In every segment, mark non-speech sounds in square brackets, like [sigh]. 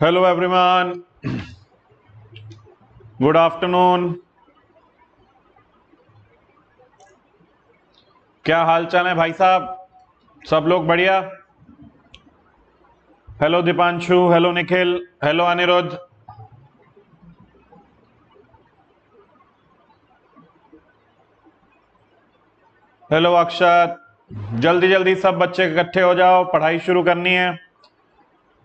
Hello everyone. Good afternoon. क्या हाल चाल है भाई साहब? सब लोग बढ़िया? Hello Deepanshu hello Nikhil hello Aniruddh hello Akshat जल्दी जल्दी सब बच्चे इकट्ठे हो जाओ। पढ़ाई शुरू करनी है।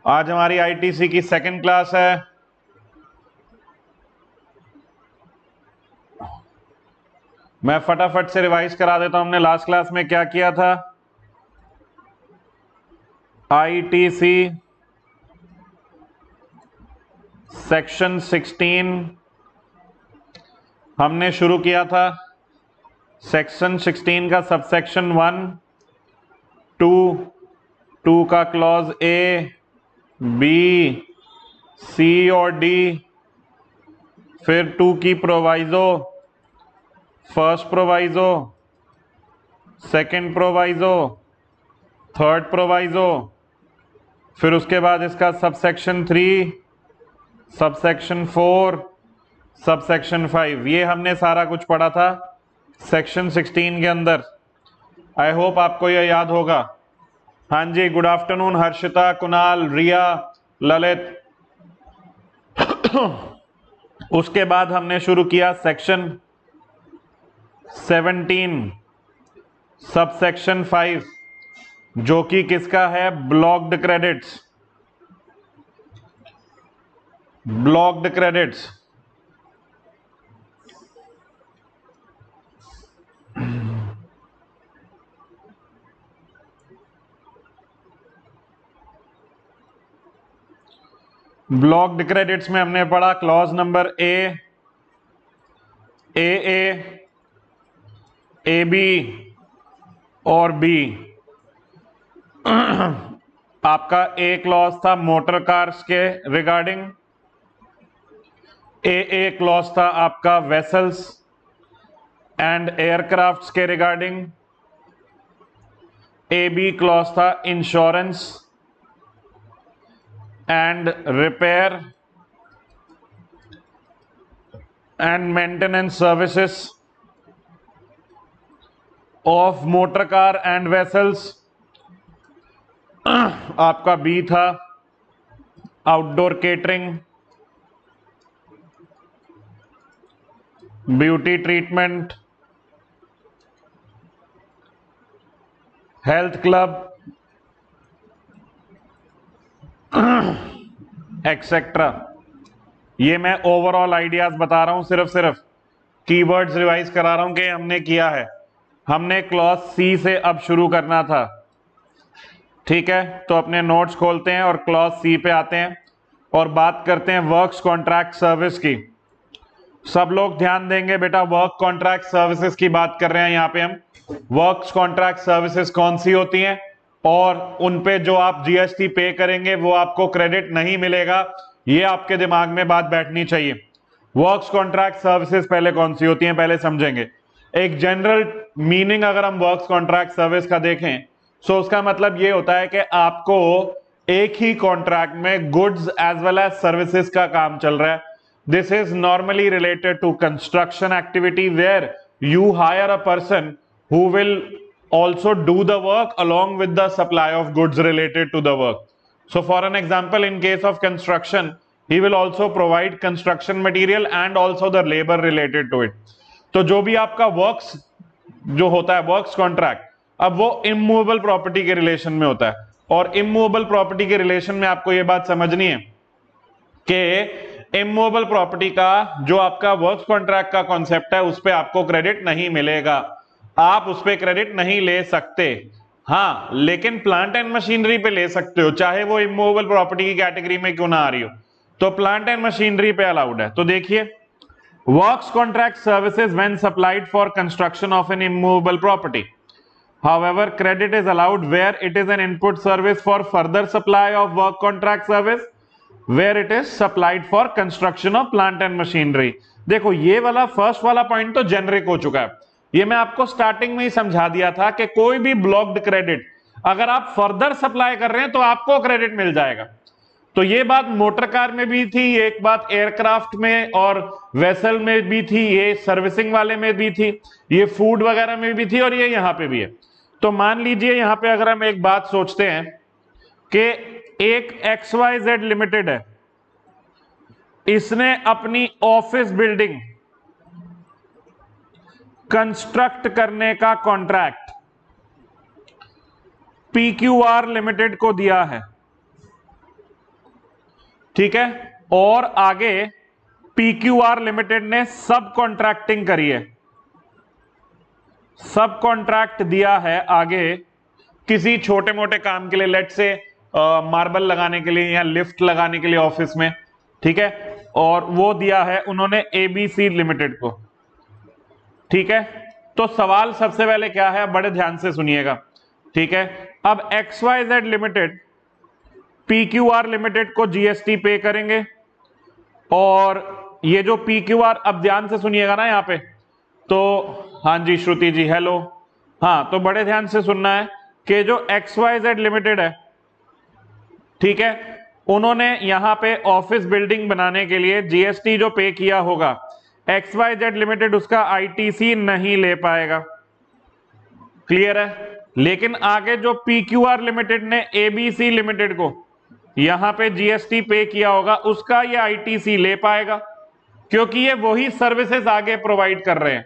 आज हमारी आईटीसी की सेकंड क्लास है। मैं फटाफट से रिवाइज करा देता हूँ, हमने लास्ट क्लास में क्या किया था? आईटीसी सेक्शन 16 हमने शुरू किया था। सेक्शन 16 का सबसेक्शन वन टू टू का क्लॉज ए बी सी और डी फिर टू की proviso first proviso second proviso third proviso फिर उसके बाद इसका subsection three subsection four subsection five ये हमने सारा कुछ पढ़ा था सेक्शन सिक्सटीन के अंदर। आई होप आपको यह याद होगा। हाँ जी गुड आफ्टरनून हर्षिता, कुणाल, रिया, ललित। [coughs] उसके बाद हमने शुरू किया सेक्शन 17 सबसेक्शन फाइव, जो कि किसका है? Blocked credits. Blocked credits. Blocked credits में हमने पढ़ा, clause number A A A A B और बी। आपका ए क्लॉज था मोटर कार्स के रिगार्डिंग ए ए क्लॉज था आपका वेसल्स एंड एयरक्राफ्ट्स के रिगार्डिंग ए, बी क्लॉज था insurance and repair and maintenance services of motor car and vessels. आपका B था। Outdoor catering beauty treatment health club etcetera ये मैं overall ideas बता रहा हूँ सिर्फ़ सिर्फ़ कीवर्ड्स रिवाइज करा रहा हूँ कि हमने किया है। हमने क्लॉज सी से अब शुरू करना था। ठीक है? तो अपने नोट्स खोलते हैं और क्लॉज सी पे आते हैं और बात करते हैं वर्क्स कॉन्ट्रैक्ट सर्विस की। सब लोग ध्यान देंगे बेटा वर्क कॉन्ट्रैक्ट सर्विसेज़ की बात कर रहे हैं यहाँ पे हम। वर्क्स कॉन्ट्रैक्ट सर्विसेज़ कौन सी होती हैं? और उन पे जो आप जीएसटी पे करेंगे, वो आपको क्रेडिट नहीं मिलेगा। ये आपके दिमाग में बात बैठनी चाहिए। वर्क्स कॉन्ट्रैक्ट सर्विसेज़ पहले कौन सी होती हैं? पहले समझेंगे। एक जनरल मीनिंग अगर हम वर्क्स कॉन्ट्रैक्ट सर्विस का देखें सो उसका मतलब ये होता है कि आपको एक ही कॉन्ट्रैक्ट में goods as well as services का काम चल रहा है। This is normally related to construction activity where you hire a person who will also do the work along with the supply of goods related to the work so for an example in case of construction he will also provide construction material and also the labour related to it तो जो भी आपका works, जो होता है works contract अब वो immovable property के रिलेशन में होता है। और इमूवेबल प्रॉपर्टी के रिलेशन में आपको ये बात समझनी है कि इमूवेबल प्रॉपर्टी का, जो आपका वर्क्स कॉन्ट्रैक्ट का कॉन्सेप्ट है, उस पर आपको क्रेडिट नहीं मिलेगा। आप उस पर क्रेडिट नहीं ले सकते। हाँ लेकिन प्लांट एंड मशीनरी पे ले सकते हो, चाहे वो इमूवेबल प्रॉपर्टी की कैटेगरी में क्यों ना आ रही हो। तो प्लांट एंड मशीनरी पे अलाउड है। तो देखिए works contract services when supplied for construction of an immovable property However, credit is allowed where it is an input service for further supply of work contract service, where it is supplied for construction of plant and machinery. देखो ये वाला first वाला point तो generic हो चुका है ये मैं आपको स्टार्टिंग में ही समझा दिया था कि कोई भी ब्लॉक्ड क्रेडिट अगर आप फर्दर सप्लाई कर रहे हैं तो आपको क्रेडिट मिल जाएगा तो ये बात मोटर कार में भी थी, एक बात एयरक्राफ्ट में और वेसल में भी थी, ये सर्विसिंग वाले में भी थी, ये फ़ूड वगैरह में भी थी और ये यहाँ पे भी है। तो मान लीजिए यहाँ पे अगर हम एक बात सोचते हैं कि एक एक्स वाई जेड लिमिटेड है, इसने अपनी ऑफ़िस बिल्डिंग कंस्ट्रक्ट करने का कॉन्ट्रैक्ट पीक्यूआर लिमिटेड को दिया है। ठीक है? और आगे पीक्यूआर लिमिटेड ने सब कॉन्ट्रैक्टिंग करी है। सब कॉन्ट्रैक्ट दिया है आगे किसी छोटे मोटे काम के लिए लेट से मार्बल लगाने के लिए या लिफ्ट लगाने के लिए ऑफ़िस में, ठीक है? और वो दिया है उन्होंने एबीसी लिमिटेड को। ठीक है? तो सवाल सबसे पहले क्या है? बड़े ध्यान से सुनिएगा। ठीक है? अब X Y Z limited P Q R limited को जीएसटी पे करेंगे। और ये जो पी क्यू आर अब ध्यान से सुनिएगा ना यहाँ पे। तो हाँ जी, श्रुति जी हेलो हाँ तो बड़े ध्यान से सुनना है कि जो एक्स वाई जेड लिमिटेड है, ठीक है, उन्होंने यहाँ पे ऑफ़िस बिल्डिंग बनाने के लिए जीएसटी जो पे किया होगा एक्स वाई जेड लिमिटेड उसका आईटीसी नहीं ले पाएगा। क्लियर है? लेकिन आगे जो पी क्यू आर लिमिटेड ने एबीसी लिमिटेड को यहाँ पे जीएसटी पे किया होगा, उसका ये आईटीसी ले पाएगा, क्योंकि ये वही सर्विसेज़ आगे प्रोवाइड कर रहे हैं।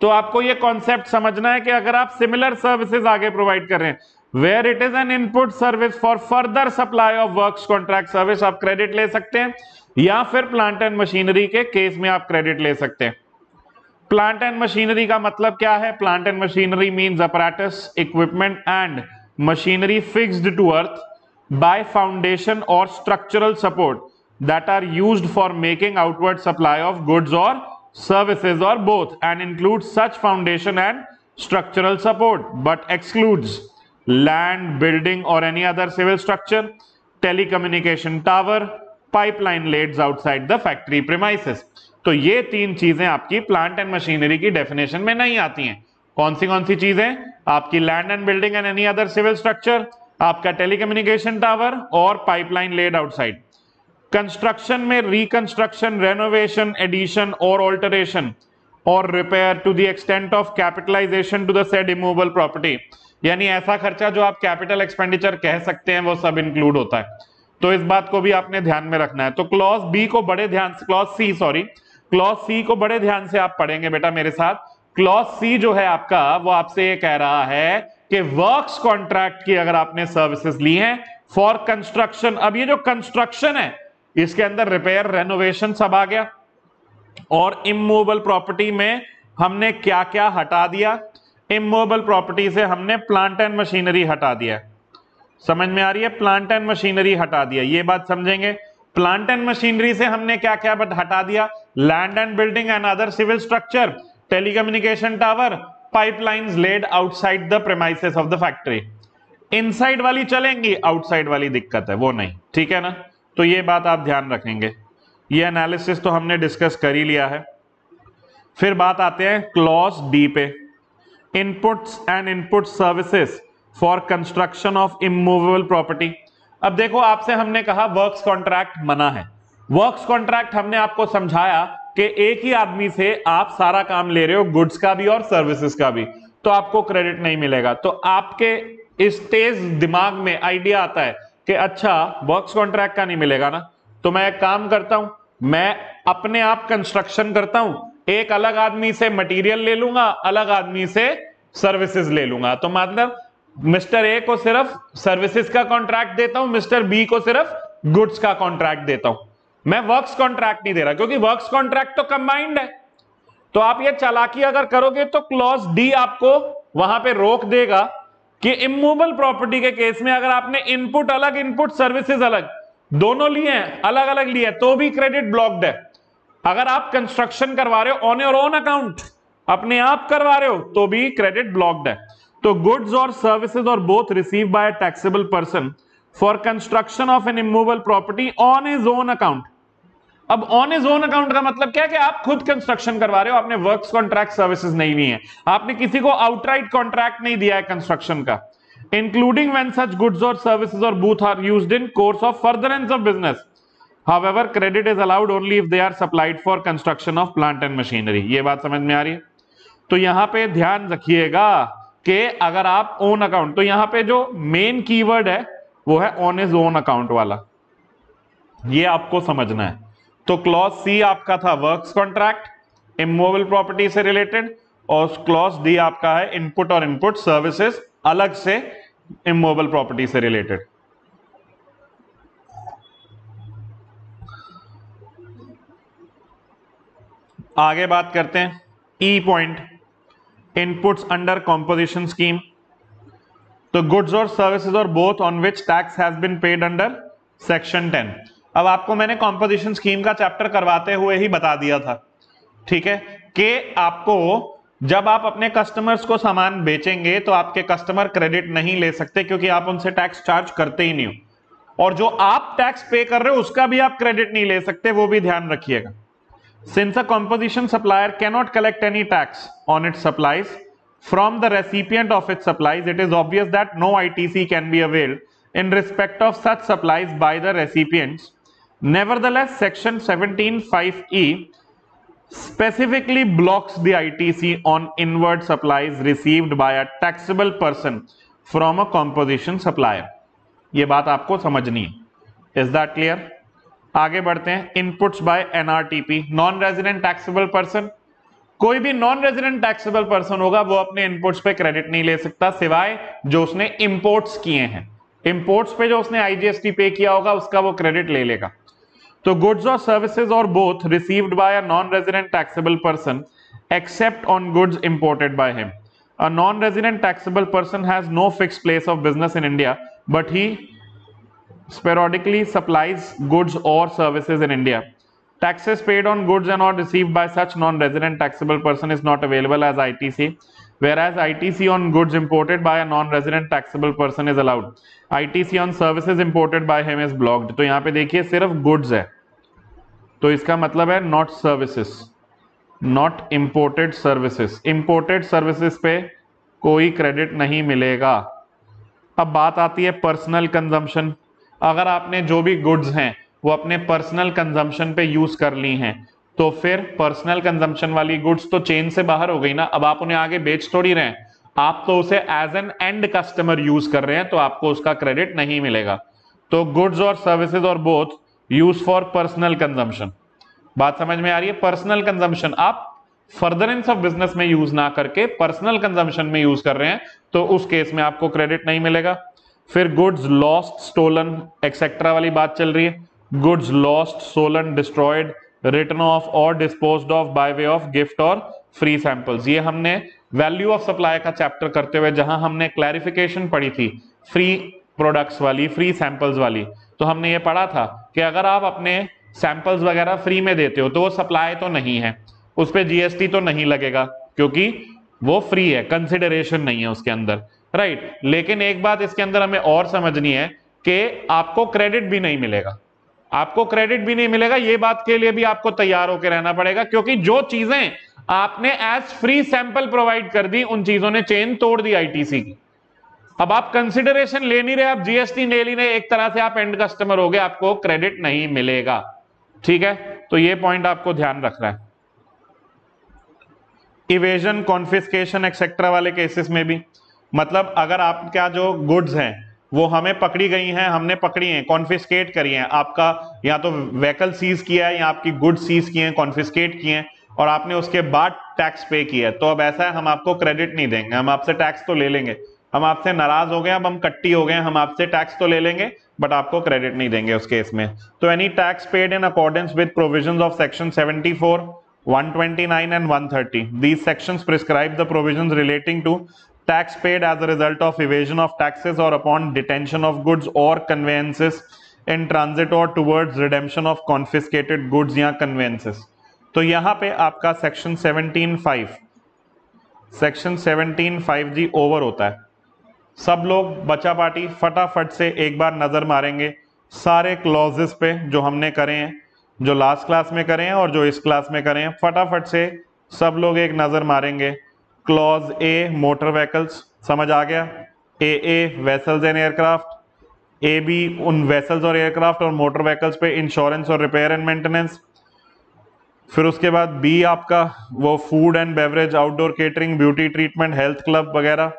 तो आपको ये कॉन्सेप्ट समझना है कि अगर आप सिमिलर सर्विसेज़ आगे प्रोवाइड कर रहे हैं where it is an input service for further supply of works contract service आप क्रेडिट ले सकते हैं, या फिर प्लांट एंड मशीनरी के केस में आप क्रेडिट ले सकते हैं। प्लांट एंड मशीनरी का मतलब क्या है? Plant and machinery means apparatus equipment and machinery fixed to earth by foundation or structural support that are used for making outward supply of goods or services or both and includes such foundation and structural support but excludes land building or any other civil structure telecommunication tower pipeline laid outside the factory premises तो ये तीन चीज़ें आपकी plant and machinery की definition में नहीं आती हैं कौन सी कौन सी चीज़ें आपकी land and building and any other civil structure आपका टेलीकम्युनिकेशन टावर और पाइपलाइन लेड आउटसाइड। कंस्ट्रक्शन में रिकंस्ट्रक्शन रेनोवेशन एडिशन और ऑल्टरेशन और repair to the extent of capitalisation to the said immovable property यानी ऐसा खर्चा जो आप कैपिटल एक्सपेंडिचर कह सकते हैं, वो सब इंक्लूड होता है। तो इस बात को भी आपने ध्यान में रखना है। तो क्लॉज बी को बड़े ध्यान से clause C sorry clause C को बड़े ध्यान से आप पढ़ेंगे बेटा मेरे साथ। क्लॉज सी जो है आपका, वो आपसे ये कह रहा है कि वर्क्स कॉन्ट्रैक्ट की अगर आपने सर्विसेज़ ली हैं फॉर कंस्ट्रक्शन अब ये जो कंस्ट्रक्शन है, इसके अंदर रिपेयर रेनोवेशन सब आ गया। और इमूवेबल प्रॉपर्टी में हमने क्या क्या हटा दिया? इमूवेबल प्रॉपर्टी से हमने प्लांट एंड मशीनरी हटा दिया। समझ में आ रही है? प्लांट एंड मशीनरी हटा दिया। ये बात समझेंगे? प्लांट एंड मशीनरी से हमने क्या क्या हटा दिया? Land and building and other civil structure telecommunication tower pipelines laid outside the premises of the factory inside वाली चलेंगी आउटसाइड वाली दिक्कत है, वो नहीं। ठीक है ना? तो ये बात आप ध्यान रखेंगे। ये एनालिसिस तो हमने डिस्कस कर ही लिया है। फिर बात आते हैं क्लॉज डी पे। Inputs and input services for construction of immovable property अब देखो, आपसे हमने कहा वर्क्स कॉन्ट्रैक्ट मना है। वर्क्स कॉन्ट्रैक्ट हमने आपको समझाया कि एक ही आदमी से आप सारा काम ले रहे हो गुड्स का भी और सर्विसेज़ का भी तो आपको क्रेडिट नहीं मिलेगा। तो आपके इस तेज दिमाग में आइडिया आता है कि अच्छा वर्क्स कॉन्ट्रैक्ट का नहीं मिलेगा ना। तो मैं एक काम करता हूँ, मैं अपने आप कंस्ट्रक्शन करता हूँ, एक अलग आदमी से मटेरियल ले लूँगा, अलग आदमी से सर्विसेज़ ले लूँगा। तो मतलब मिस्टर ए को सिर्फ़ सर्विसेज़ का कॉन्ट्रैक्ट देता हूँ, मिस्टर बी को सिर्फ़ गुड्स का कॉन्ट्रैक्ट देता हूँ। मैं वर्क्स कॉन्ट्रैक्ट नहीं दे रहा, क्योंकि वर्क्स कॉन्ट्रैक्ट तो कंबाइंड है। तो आप ये चालाकी अगर करोगे तो क्लॉज डी आपको वहाँ पे रोक देगा कि इमूवल प्रॉपर्टी के केस में अगर आपने इनपुट अलग इनपुट सर्विसेज़ अलग, दोनों लिए हैं अलग अलग लिए तो भी क्रेडिट ब्लॉक्ड है। अगर आप कंस्ट्रक्शन करवा रहे हो ऑन योर ओन अकाउंट अपने आप करवा रहे हो तो भी क्रेडिट ब्लॉक्ड है। तो गुड्स और सर्विसेज़ और both received by taxable person for construction of an immovable property on his own account अब ऑन इज़ ओन अकाउंट का मतलब क्या कि आप खुद कंस्ट्रक्शन करवा रहे हो आपने वर्क्स कॉन्ट्रैक्ट सर्विसेज़ नहीं दी है। आपने किसी को आउटराइट कॉन्ट्रैक्ट नहीं दिया है कंस्ट्रक्शन का। इंक्लूडिंग व्हेन सच गुड्स और सर्विसेज़ और both are used in course of furtherance of business However, credit is allowed only if they are supplied for construction of plant and machinery. ये बात समझ में आ रही है? तो यहाँ पे ध्यान रखिएगा कि अगर आप ओन अकाउंट तो यहाँ पे जो मेन कीवर्ड है वो है ऑन इज़ ओन अकाउंट वाला। ये आपको समझना है। तो क्लॉज सी आपका था वर्क्स कॉन्ट्रैक्ट इमोबल प्रॉपर्टी से रिलेटेड और क्लॉज डी आपका है इनपुट और इनपुट सर्विसेज़ अलग से इमोबल प्रॉपर्टी से रिलेटेड आगे बात करते हैं E point inputs under composition scheme तो गुड्स और सर्विसेज़ और both on which tax has been paid under section 10 अब आपको मैंने कॉम्पोजिशन स्कीम का चैप्टर करवाते हुए ही बता दिया था। ठीक है? कि आपको जब आप अपने कस्टमर्स को सामान बेचेंगे तो आपके कस्टमर क्रेडिट नहीं ले सकते क्योंकि आप उनसे टैक्स चार्ज करते ही नहीं हो। और जो आप टैक्स पे कर रहे हो, उसका भी आप क्रेडिट नहीं ले सकते, वो भी ध्यान रखिएगा। Since a composition supplier cannot collect any tax on it supplies from the recipient of it supplies it is obvious that no ITC can be availed in respect of such supplies by the recipients Nevertheless, section 17.5e specifically blocks the ITC on inward supplies received by a taxable person from a composition supplier. ये बात आपको समझनी है। Is that clear आगे बढ़ते हैं। Inputs by NRTP non resident taxable person कोई भी नॉन रेजिडेंट टैक्सेबल पर्सन होगा वो अपने इनपुट्स पे क्रेडिट नहीं ले सकता सिवाय जो उसने इंपोर्ट्स किए हैं। इंपोर्ट्स पे जो उसने आईजीएसटी पे किया होगा उसका वो क्रेडिट ले लेगा। तो और सर्विसेज़ और both received by a non resident taxable person except on goods imported by him A non-resident taxable person has no fixed place of business in India, but he sporadically supplies goods or services in India. Taxes paid on goods and or received by such non-resident taxable person is not available as ITC, whereas ITC on goods imported by a non-resident taxable person is allowed. ITC on services imported by him is blocked. तो यहाँ पे देखिए सिर्फ़ goods है तो इसका मतलब है not services not imported services. Imported services पे कोई क्रेडिट नहीं मिलेगा। अब बात आती है पर्सनल कंजम्पशन अगर आपने जो भी गुड्स हैं, वो अपने पर्सनल कंजम्पशन पे यूज़ कर ली हैं तो फिर पर्सनल कंजम्पशन वाली गुड्स तो चेन से बाहर हो गई ना। अब आप उन्हें आगे बेच थोड़ी रहे आप तो उसे as an end customer use कर रहे हैं तो आपको उसका क्रेडिट नहीं मिलेगा। तो गुड्स और सर्विसेज़ और both use for personal consumption. बात समझ में आ रही है? Personal consumption. आप फर्दरेंस ऑफ़ बिज़नेस में यूज़ ना करके पर्सनल कंजम्पशन में यूज़ कर रहे हैं तो उस केस में आपको क्रेडिट नहीं मिलेगा। फिर गुड्स लॉस्ट, स्टोलन एक्सेट्रा वाली बात चल रही है। Goods lost stolen destroyed written off और disposed of by way of gift और फ्री सैंपल्स। ये हमने वैल्यू ऑफ़ सप्लाई का चैप्टर करते हुए, जहाँ हमने क्लैरिफिकेशन पढ़ी थी, फ्री प्रोडक्ट्स वाली, फ्री सैंपल्स वाली। तो हमने ये पढ़ा था कि अगर आप अपने सैंपल्स वगैरह फ्री में देते हो तो वो सप्लाई तो नहीं है। उस पर जीएसटी तो नहीं लगेगा, क्योंकि वो फ्री है कंसिडरेशन नहीं है उसके अंदर राइट लेकिन एक बात इसके अंदर हमें और समझनी है कि आपको क्रेडिट भी नहीं मिलेगा। आपको क्रेडिट भी नहीं मिलेगा, ये बात के लिए भी आपको तैयार होकर रहना पड़ेगा, क्योंकि जो चीज़ें आपने एज फ्री सैंपल प्रोवाइड कर दी, उन चीज़ों ने चेन तोड़ दी आईटीसी की। अब आप कंसिडरेशन ले नहीं रहे, आप जीएसटी ले नहीं रहे, एक तरह से आप एंड कस्टमर हो गए, आपको क्रेडिट नहीं मिलेगा। ठीक है? तो ये पॉइंट आपको ध्यान रखना है। इवेजन कॉन्फिस्केशन एक्सेट्रा वाले केसेस में भी। मतलब अगर आपका जो गुड्स हैं, वो हमें पकड़ी गई हैं, हमने पकड़ी हैं कॉन्फिस्केट करी हैं, आपका या तो व्हीकल सीज किया है या आपकी गुड्स सीज किए हैं कॉन्फिस्केट किए हैं, और आपने उसके बाद टैक्स पे किया है तो अब ऐसा है, हम आपको क्रेडिट नहीं देंगे, हम आपसे टैक्स तो ले लेंगे। हम आपसे नाराज़ हो गए अब हम कट्टी हो गए हम आपसे टैक्स तो ले लेंगे बट आपको क्रेडिट नहीं देंगे उस केस में तो any tax paid in accordance with provisions of section 74 129 and 130 these sections prescribe the provisions relating to tax paid as a result of evasion of taxes or upon detention of goods or conveyances in transit or towards redemption of confiscated goods या conveyances तो यहाँ पे आपका section 17.5 section 17 5G over होता है सब लोग बचा पार्टी फटाफट से एक बार नज़र मारेंगे सारे क्लॉजेस पे जो हमने करे हैं, जो लास्ट क्लास में करे हैं और जो इस क्लास में करे हैं, फटाफट से सब लोग एक नज़र मारेंगे। क्लॉज ए मोटर व्हीकल्स समझ आ गया? A A vessels and aircraft A B उन वेसल्स और एयरक्राफ्ट और मोटर व्हीकल्स पे इंश्योरेंस और रिपेयर एंड मेंटेनेंस फिर उसके बाद बी आपका वो food and beverage outdoor catering beauty treatment health club वगैरह।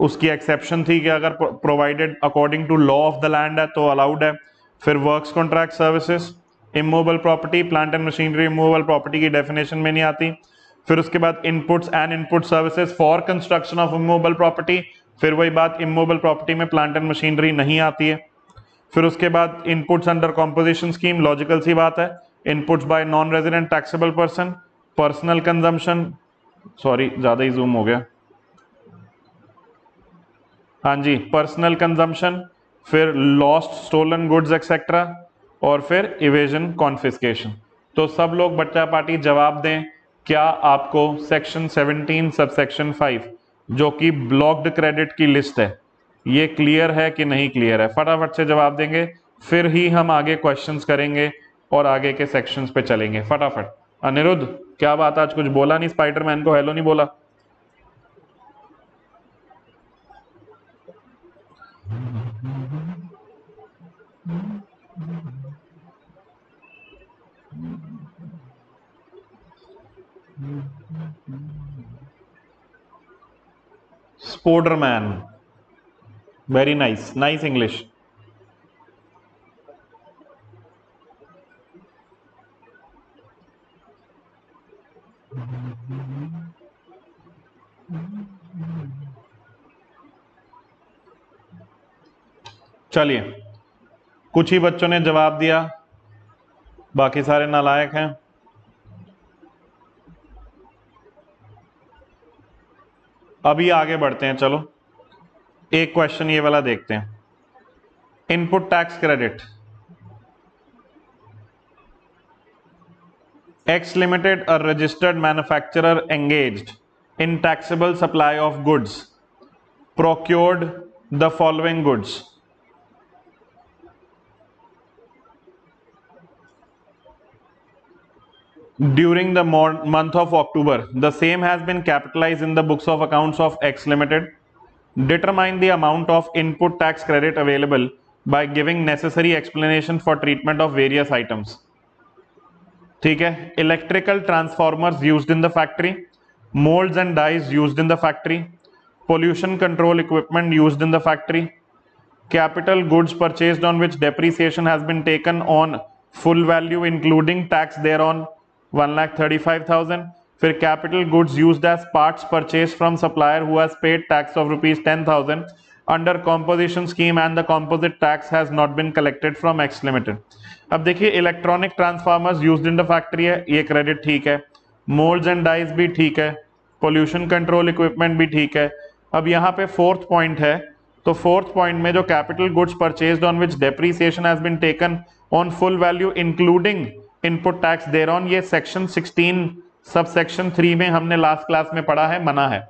उसकी एक्सेप्शन थी कि अगर provided according to law of the land है तो अलाउड है। फिर works contract services immovable property plant and machinery immovable property की डेफिनेशन में नहीं आती। फिर उसके बाद inputs and input services for construction of immovable property फिर वही बात इमूवल प्रॉपर्टी में प्लांट एंड मशीनरी नहीं आती है। फिर उसके बाद inputs under composition scheme logical सी बात है। Inputs by non resident taxable person personal consumption sorry ज़्यादा ही जूम हो गया। हाँ जी पर्सनल कंजम्पशन फिर लॉस्ट स्टोलन गुड्स एक्सेट्रा और फिर इवेजन कॉन्फिस्केशन तो सब लोग बच्चा पार्टी जवाब दें, क्या आपको सेक्शन 17 सब सेक्शन 5 जो कि ब्लॉक्ड क्रेडिट की लिस्ट है, ये क्लियर है कि नहीं क्लियर है? फटाफट से जवाब देंगे, फिर ही हम आगे क्वेश्चंस करेंगे और आगे के सेक्शंस पे चलेंगे। फटाफट। अनिरुद्ध, क्या बात आज कुछ बोला नहीं? स्पाइडरमैन को हेलो नहीं बोला? Spoderman. Very nice. Nice English. चलिए। कुछ ही बच्चों ने जवाब दिया। बाकी सारे नालायक हैं। अभी आगे बढ़ते हैं, चलो। एक क्वेश्चन ये वाला देखते हैं। Input tax credit X limited a registered manufacturer engaged in taxable supply of goods procured the following goods during the month of October. The same has been capitalized in the books of accounts of X Limited. Determine the amount of input tax credit available by giving necessary explanation for treatment of various items. ठीक है electrical transformers used in the factory molds and dies used in the factory pollution control equipment used in the factory capital goods purchased on which depreciation has been taken on full value including tax thereon one lakh thirty five thousand फिर capital goods use as parts purchase from supplier who has paid tax of rupees ten thousand under composition scheme and the composite tax has not been collected from X limited अब देखिए electronic transformers use in the factory है, ये credit ठीक है। Mould and dies भी ठीक है। Pollution control equipment भी ठीक है। अब यहाँ पे फोर्थ पॉइंट है। तो फोर्थ पॉइंट में जो capital goods purchase on which depreciation has been taken on full value including input tax thereon ये सेक्शन 16 सब सेक्शन 3 में हमने लास्ट क्लास में पढ़ा है, मना है।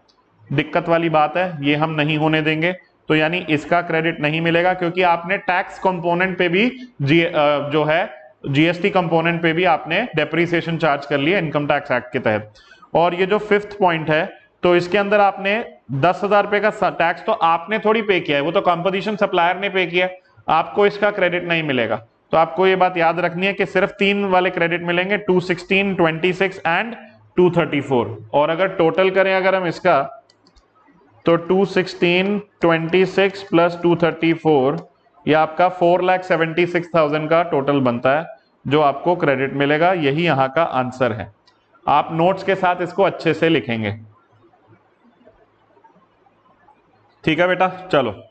दिक्कत वाली बात है, ये हम नहीं होने देंगे। तो यानी इसका क्रेडिट नहीं मिलेगा, क्योंकि आपने टैक्स कंपोनेंट पे भी जी जो है जीएसटी कंपोनेंट पे भी आपने डेप्रीसिएशन चार्ज कर लिया इनकम टैक्स एक्ट के तहत। और ये जो फिफ्थ पॉइंट है तो इसके अंदर आपने दस हज़ार रुपए का टैक्स तो आपने थोड़ी पे किया है, वो तो कंपोजिशन सप्लायर ने पे किया आपको इसका क्रेडिट नहीं मिलेगा। तो आपको ये बात याद रखनी है कि सिर्फ़ तीन वाले क्रेडिट मिलेंगे 216, 26 एंड 234 और अगर टोटल करें अगर हम इसका तो 216, 26 प्लस 234 ये आपका four lakh seventy six thousand का टोटल बनता है जो आपको क्रेडिट मिलेगा यही यहाँ का आंसर है। आप नोट्स के साथ इसको अच्छे से लिखेंगे। ठीक है बेटा? चलो।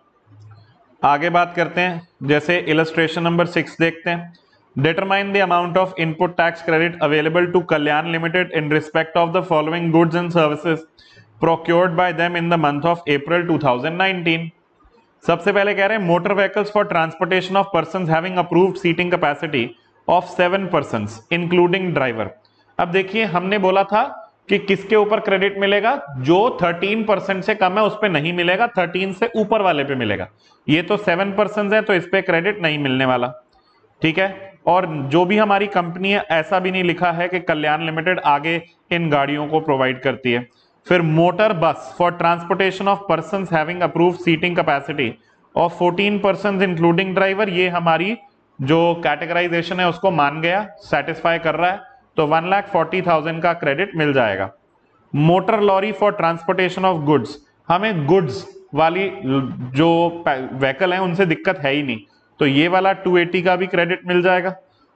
आगे बात करते हैं, जैसे इलस्ट्रेशन नंबर सिक्स देखते हैं। Determine the amount of input tax credit available to Kalyan limited in respect of the following goods and services procured by them in the month of April 2019 सबसे पहले कह रहे हैं motor vehicles for transportation of person having approved seating capacity of seven person including driver अब देखिए, हमने बोला था कि किसके ऊपर क्रेडिट मिलेगा? जो 13 परसेंट से कम है, उस पर नहीं मिलेगा 13 से ऊपर वाले पे मिलेगा। ये तो 7 परसेंट है तो इस पे क्रेडिट नहीं मिलने वाला। ठीक है? और जो भी हमारी कंपनी है, ऐसा भी नहीं लिखा है कि कल्याण लिमिटेड आगे इन गाड़ियों को प्रोवाइड करती है। फिर motor bus for transportation of person having approve seating capacity of 14 person including driver ये हमारी जो कैटेगराइजेशन है, उसको मान गया सेटिस्फाई कर रहा है। तो वन लाख फोर्टी थाउज़ेंड का क्रेडिट मिल जाएगा। Motor lorry for transportation of goods हमें गुड्स वाली जो व्हीकल है, उनसे दिक्कत है ही नहीं। तो ये वाला 280 का भी क्रेडिट मिल जाएगा।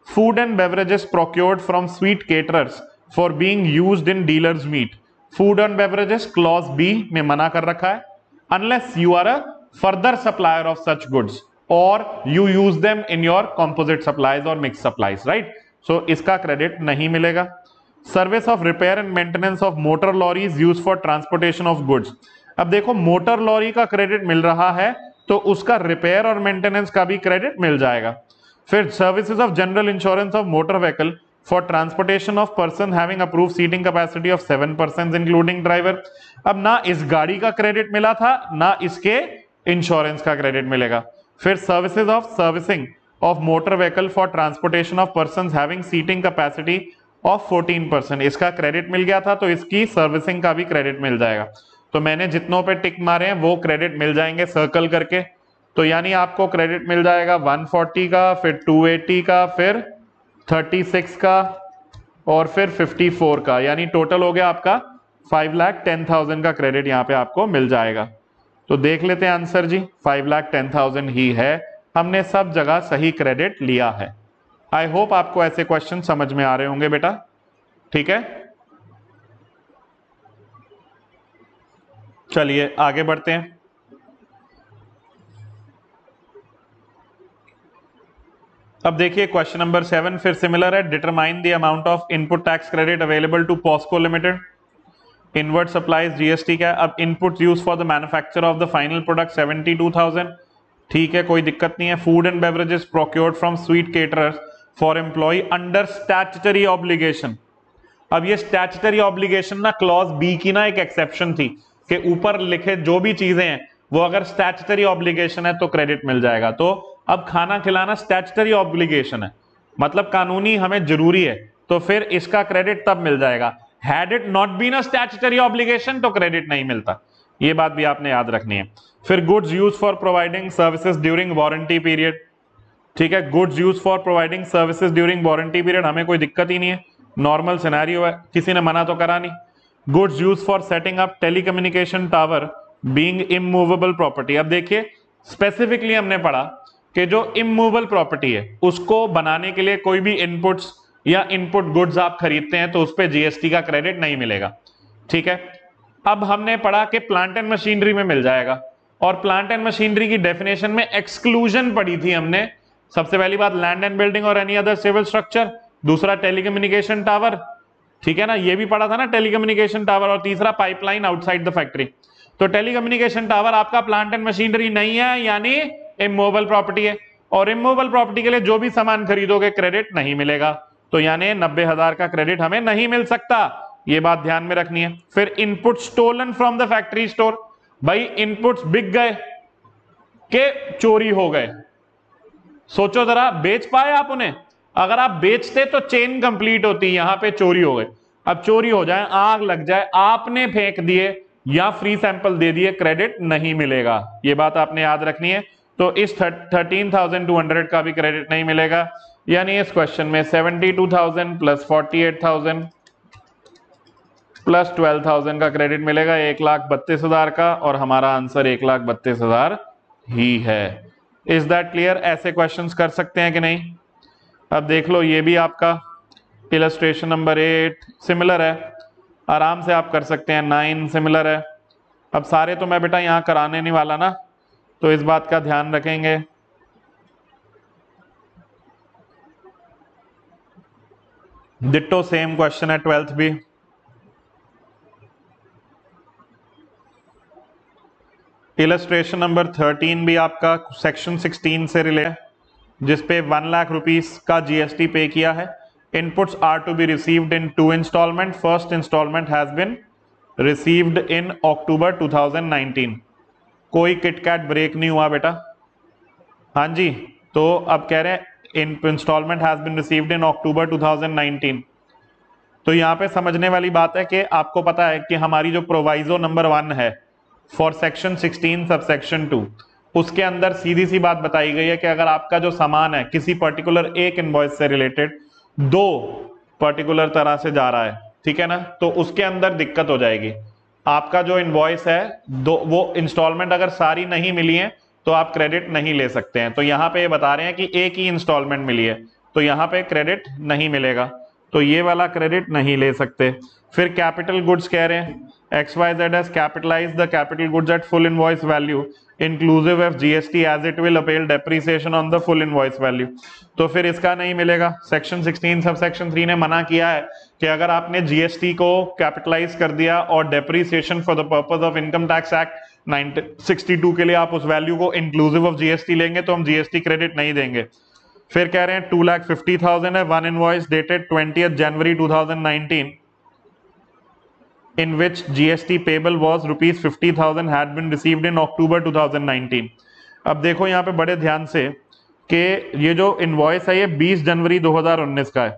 Food and beverages procured from sweet caterers for being used in dealers meet food and beverages clause B में मना कर रखा है। Unless you are a further supplier of such goods और you use them in your composite supplies और mix supplies right so इसका credit नहीं मिलेगा। Service of repair and maintenance of motor lorries use for transportation of goods अब देखो motor lorry का credit मिल रहा है तो उसका रिपेयर और मेंटेनेंस का भी क्रेडिट मिल जाएगा। फिर services of general insurance of motor vehicle for transportation of person having approve seating capacity of seven person including driver अब ना इस गाड़ी का क्रेडिट मिला था, ना इसके इंश्योरेंस का क्रेडिट मिलेगा। फिर services of servicing of motor vehicle for transportation of persons having seating capacity of 14 percent इसका क्रेडिट मिल गया था तो इसकी सर्विसिंग का भी क्रेडिट मिल जाएगा। तो मैंने जितनों पे टिक मारे हैं, वो क्रेडिट मिल जाएँगे सर्कल करके। तो यानी आपको क्रेडिट मिल जाएगा 140 का, फिर 280 का, फिर 36 का, और फिर 54 का। यानी टोटल हो गया आपका फाइव लाख टेन थाउज़ेंड का क्रेडिट यहाँ पे आपको मिल जाएगा। तो देख लेते हैं आंसर जी फाइव लाख टेन थाउज़ेंड ही है। हमने सब जगह सही क्रेडिट लिया है। आई होप आपको ऐसे क्वेश्चन समझ में आ रहे होंगे बेटा। ठीक है? चलिए, आगे बढ़ते हैं। अब देखिए क्वेश्चन नंबर सेवन फिर सिमिलर है। Determine the amount of input tax credit available to Posco limited inward supplies GST का अब input use for the manufacture of the final product seventy two thousand ठीक है, कोई दिक्कत नहीं है। Food and beverages procured from sweet caterers for employ under statutory obligation अब ये स्टैचुटरी ऑब्लिगेशन ना क्लॉज बी की ना एक एक्सेप्शन थी कि ऊपर लिखे जो भी चीज़ें हैं, वो अगर स्टैचुटरी ऑब्लिगेशन है तो क्रेडिट मिल जाएगा। तो अब खाना खिलाना स्टैचुटरी ऑब्लिगेशन है। मतलब कानूनी हमें ज़रूरी है तो फिर इसका क्रेडिट तब मिल जाएगा। Had it not been a statutory obligation तो क्रेडिट नहीं मिलता। ये बात भी आपने याद रखनी है। फिर goods use for providing services during warranty period ठीक है? Goods use for providing services during warranty period हमें कोई दिक्कत ही नहीं है। नॉर्मल सिनेरियो है। किसी ने मना तो करा नहीं। Goods use for setting up telecommunication tower being immovable property अब देखिए स्पेसिफिकली हमने पढ़ा कि जो इमूवेबल प्रॉपर्टी है, उसको बनाने के लिए कोई भी इनपुट्स या इनपुट गुड्स आप खरीदते हैं तो उस पर जीएसटी का क्रेडिट नहीं मिलेगा। ठीक है? अब हमने पढ़ा कि प्लांट एंड मशीनरी में मिल जाएगा। और प्लांट एंड मशीनरी की डेफिनेशन में एक्सक्लूजन पढ़ी थी हमने। सबसे पहली बात लैंड एंड बिल्डिंग और एनी अदर सिविल स्ट्रक्चर दूसरा टेलीकम्युनिकेशन टावर ठीक है ना? ये भी पढ़ा था ना टेलीकम्युनिकेशन टावर और तीसरा पाइपलाइन आउटसाइड द फैक्ट्री तो टेलीकम्युनिकेशन टावर आपका प्लांट एंड मशीनरी नहीं है, यानी इमोबल प्रॉपर्टी है। और इमोबल प्रॉपर्टी के लिए जो भी सामान खरीदोगे क्रेडिट नहीं मिलेगा। तो यानी नब्बे हज़ार का क्रेडिट हमें नहीं मिल सकता। ये बात ध्यान में रखनी है। फिर input stolen from the factory store भाई इनपुट्स बिक गए के चोरी हो गए। सोचो जरा, बेच पाए आप उन्हें? अगर आप बेचते तो चेन कंप्लीट होती, यहाँ पे चोरी हो गए। अब चोरी हो जाए, आग लग जाए, आपने फेंक दिए या फ्री सैंपल दे दिए क्रेडिट नहीं मिलेगा। ये बात आपने याद रखनी है। तो इस थर्टीन थाउज़ेंड टू हंड्रेड का भी क्रेडिट नहीं मिलेगा। यानी इस क्वेश्चन में seventy two thousand plus forty eight thousand plus twelve thousand का क्रेडिट मिलेगा, एक लाख बत्तीस हज़ार का और हमारा आंसर एक लाख बत्तीस हज़ार ही है। इज़ दैट क्लियर ऐसे क्वेश्चन कर सकते हैं कि नहीं? अब देख लो, ये भी आपका इलस्ट्रेशन नंबर एट सिमिलर है। आराम से आप कर सकते हैं नाइन सिमिलर है। अब सारे तो मैं बेटा यहाँ कराने नहीं वाला ना तो इस बात का ध्यान रखेंगे। डिट्टो सेम क्वेश्चन है ट्वेल्थ भी। इलस्ट्रेशन नंबर थर्टीन भी आपका सेक्शन सिक्सटीन से रिले है, जिसपे वन लाख रुपीस का जीएसटी पे किया है। Inputs are to be received in two installment first installment has been received in october 2019 कोई किटकैट ब्रेक नहीं हुआ बेटा। हाँ जी तो अब कह रहे हैं installment has been received in October 2019 तो यहाँ पे समझने वाली बात है कि आपको पता है कि हमारी जो प्रोवाइजो नंबर वन है फॉर सेक्शन 16 सब सेक्शन टू उसके अंदर सीधी सी बात बताई गई है कि अगर आपका जो सामान है, किसी पर्टिकुलर एक इन्वॉइस से रिलेटेड दो पर्टिकुलर तरह से जा रहा है, ठीक है ना? तो उसके अंदर दिक्कत हो जाएगी। आपका जो इन्वॉइस है, दो, वो इंस्टॉलमेंट अगर सारी नहीं मिली है तो आप क्रेडिट नहीं ले सकते हैं। तो यहाँ पे ये बता रहे हैं कि एक ही इंस्टॉलमेंट मिली है तो यहाँ पे क्रेडिट नहीं मिलेगा। तो ये वाला क्रेडिट नहीं ले सकते। फिर कैपिटल गुड्स कह रहे हैं Z S capitalize the capital goods at full invoice value inclusive of GST as it will avail depreciation on the full invoice value तो फिर इसका नहीं मिलेगा। सेक्शन 16 सब सेक्शन 3 ने मना किया है कि अगर आपने जीएसटी को कैपिटलाइज कर दिया और depreciation for the purpose of income tax act 1962 के लिए आप उस वैल्यू को इंक्लूसिव ऑफ़ जीएसटी लेंगे तो हम जीएसटी क्रेडिट नहीं देंगे। फिर कह रहे हैं टू लाख फिफ्टी थाउज़ेंड है one invoice dated twenty January 2019 in which GST payable was rupees 50,000 had been received in October 2019. अब देखो यहाँ पे बड़े ध्यान से कि ये जो इनवॉइस है ये 20 जनवरी 2019 का है।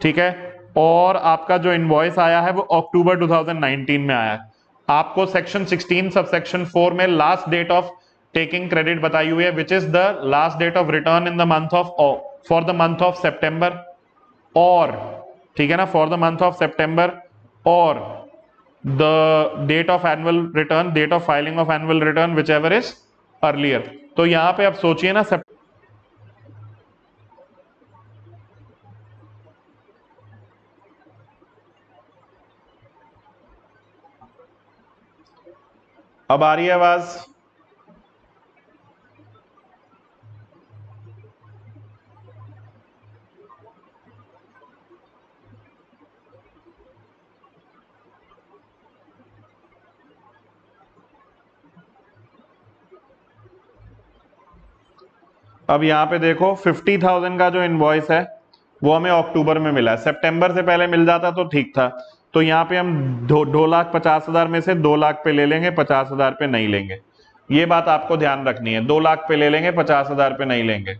ठीक है? और आपका जो इनवॉइस आया है वो अक्टूबर 2019 में आया है। आपको सेक्शन 16 सब सेक्शन 4 में last date of taking credit बताई हुई है which is the last date of return in the month of for the month of September और ठीक है ना? For the month of September or the date of annual return date of filing of annual return whichever is earlier तो यहाँ पे आप सोचिए ना सब अब आ रही है आवाज़ अब यहाँ पे देखो फिफ्टी थाउज़ेंड का जो इनवॉइस है, वो हमें अक्टूबर में मिला सितंबर से पहले मिल जाता तो ठीक था। तो यहाँ पे हम दो लाख पचास हज़ार में से दो लाख पे ले लेंगे, पचास हज़ार पे नहीं लेंगे। ये बात आपको ध्यान रखनी है। दो लाख पे ले लेंगे, पचास हज़ार पे नहीं लेंगे।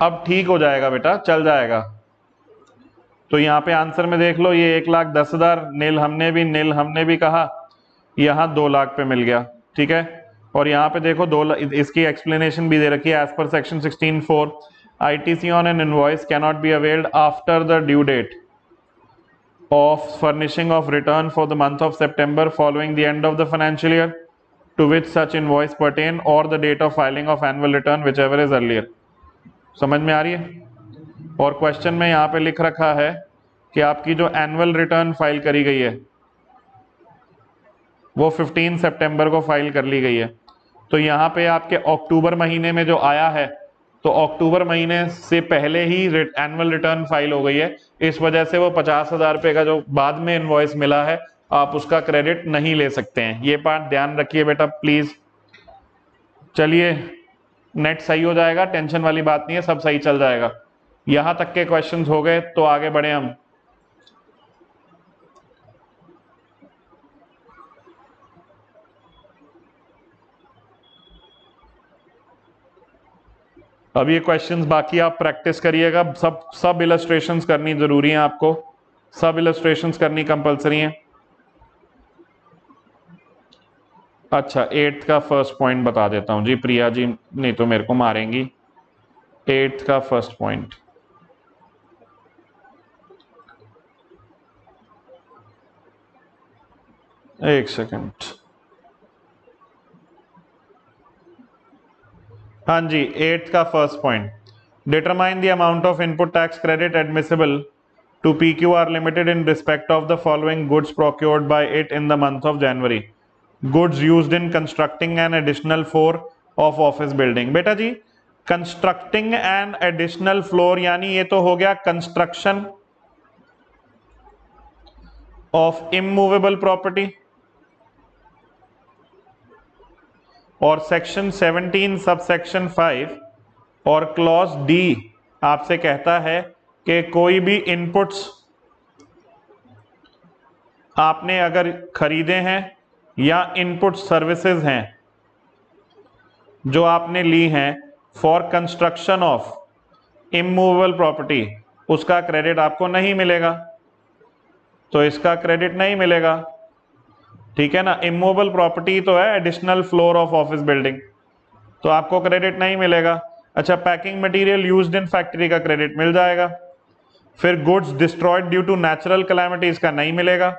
अब ठीक हो जाएगा बेटा, चल जाएगा। तो यहाँ पे आंसर में देख लो, ये एक लाख दस हज़ार, नील हमने भी, नील हमने भी कहा, यहाँ दो लाख पे मिल गया, ठीक है? और यहाँ पे देखो दो इसकी एक्सप्लेनेशन भी दे रखी है as per section sixteen four I T C on an invoice cannot be availed after the due date of furnishing of return for the month of September following the end of the financial year to which such invoice pertain और the date of filing of annual return whichever is earlier समझ में आ रही है? और question में यहाँ पे लिख रखा है कि आपकी जो एनुअल रिटर्न फ़ाइल करी गई है, वो 15 सितंबर को फ़ाइल कर ली गई है। तो यहाँ पे आपके अक्टूबर महीने में जो आया है तो अक्टूबर महीने से पहले ही एनुअल रिटर्न फ़ाइल हो गई है। इस वजह से वो पचास हज़ार रुपए का जो बाद में इन्वॉइस मिला है, आप उसका क्रेडिट नहीं ले सकते हैं। ये पार्ट ध्यान रखिए बेटा प्लीज़ चलिए नेट सही हो जाएगा टेंशन वाली बात नहीं है, सब सही चल जाएगा। यहाँ तक के क्वेश्चंस हो गए तो आगे बढ़े हम। अब ये क्वेश्चंस बाकी आप प्रैक्टिस करिएगा। सब सब इलस्ट्रेशंस करनी ज़रूरी है आपको। सब इलस्ट्रेशंस करनी कंपलसरी है। अच्छा एट्थ का फ़र्स्ट पॉइंट बता देता हूँ। जी, प्रिया जी, नहीं तो मेरे को मारेंगी। एट्थ का फ़र्स्ट पॉइंट एक सेकेंड। हाँ जी एट्थ का first point determine the amount of input tax credit admissible to P Q R limited in respect of the following goods procured by it in the month of January goods used in constructing an additional floor of office building बेटा जी constructing an additional floor यानी ये तो हो गया construction of immovable property और section 17 सब section 5 और क्लॉज डी आपसे कहता है कि कोई भी इनपुट्स आपने अगर खरीदे हैं या इनपुट सर्विसेज़ हैं, जो आपने ली हैं for construction of immovable property उसका क्रेडिट आपको नहीं मिलेगा। तो इसका क्रेडिट नहीं मिलेगा। ठीक है ना? इमोबल प्रॉपर्टी तो है additional floor of office building तो आपको क्रेडिट नहीं मिलेगा। अच्छा packing material used in factory का क्रेडिट मिल जाएगा। फिर goods destroyed due to natural calamities का नहीं मिलेगा।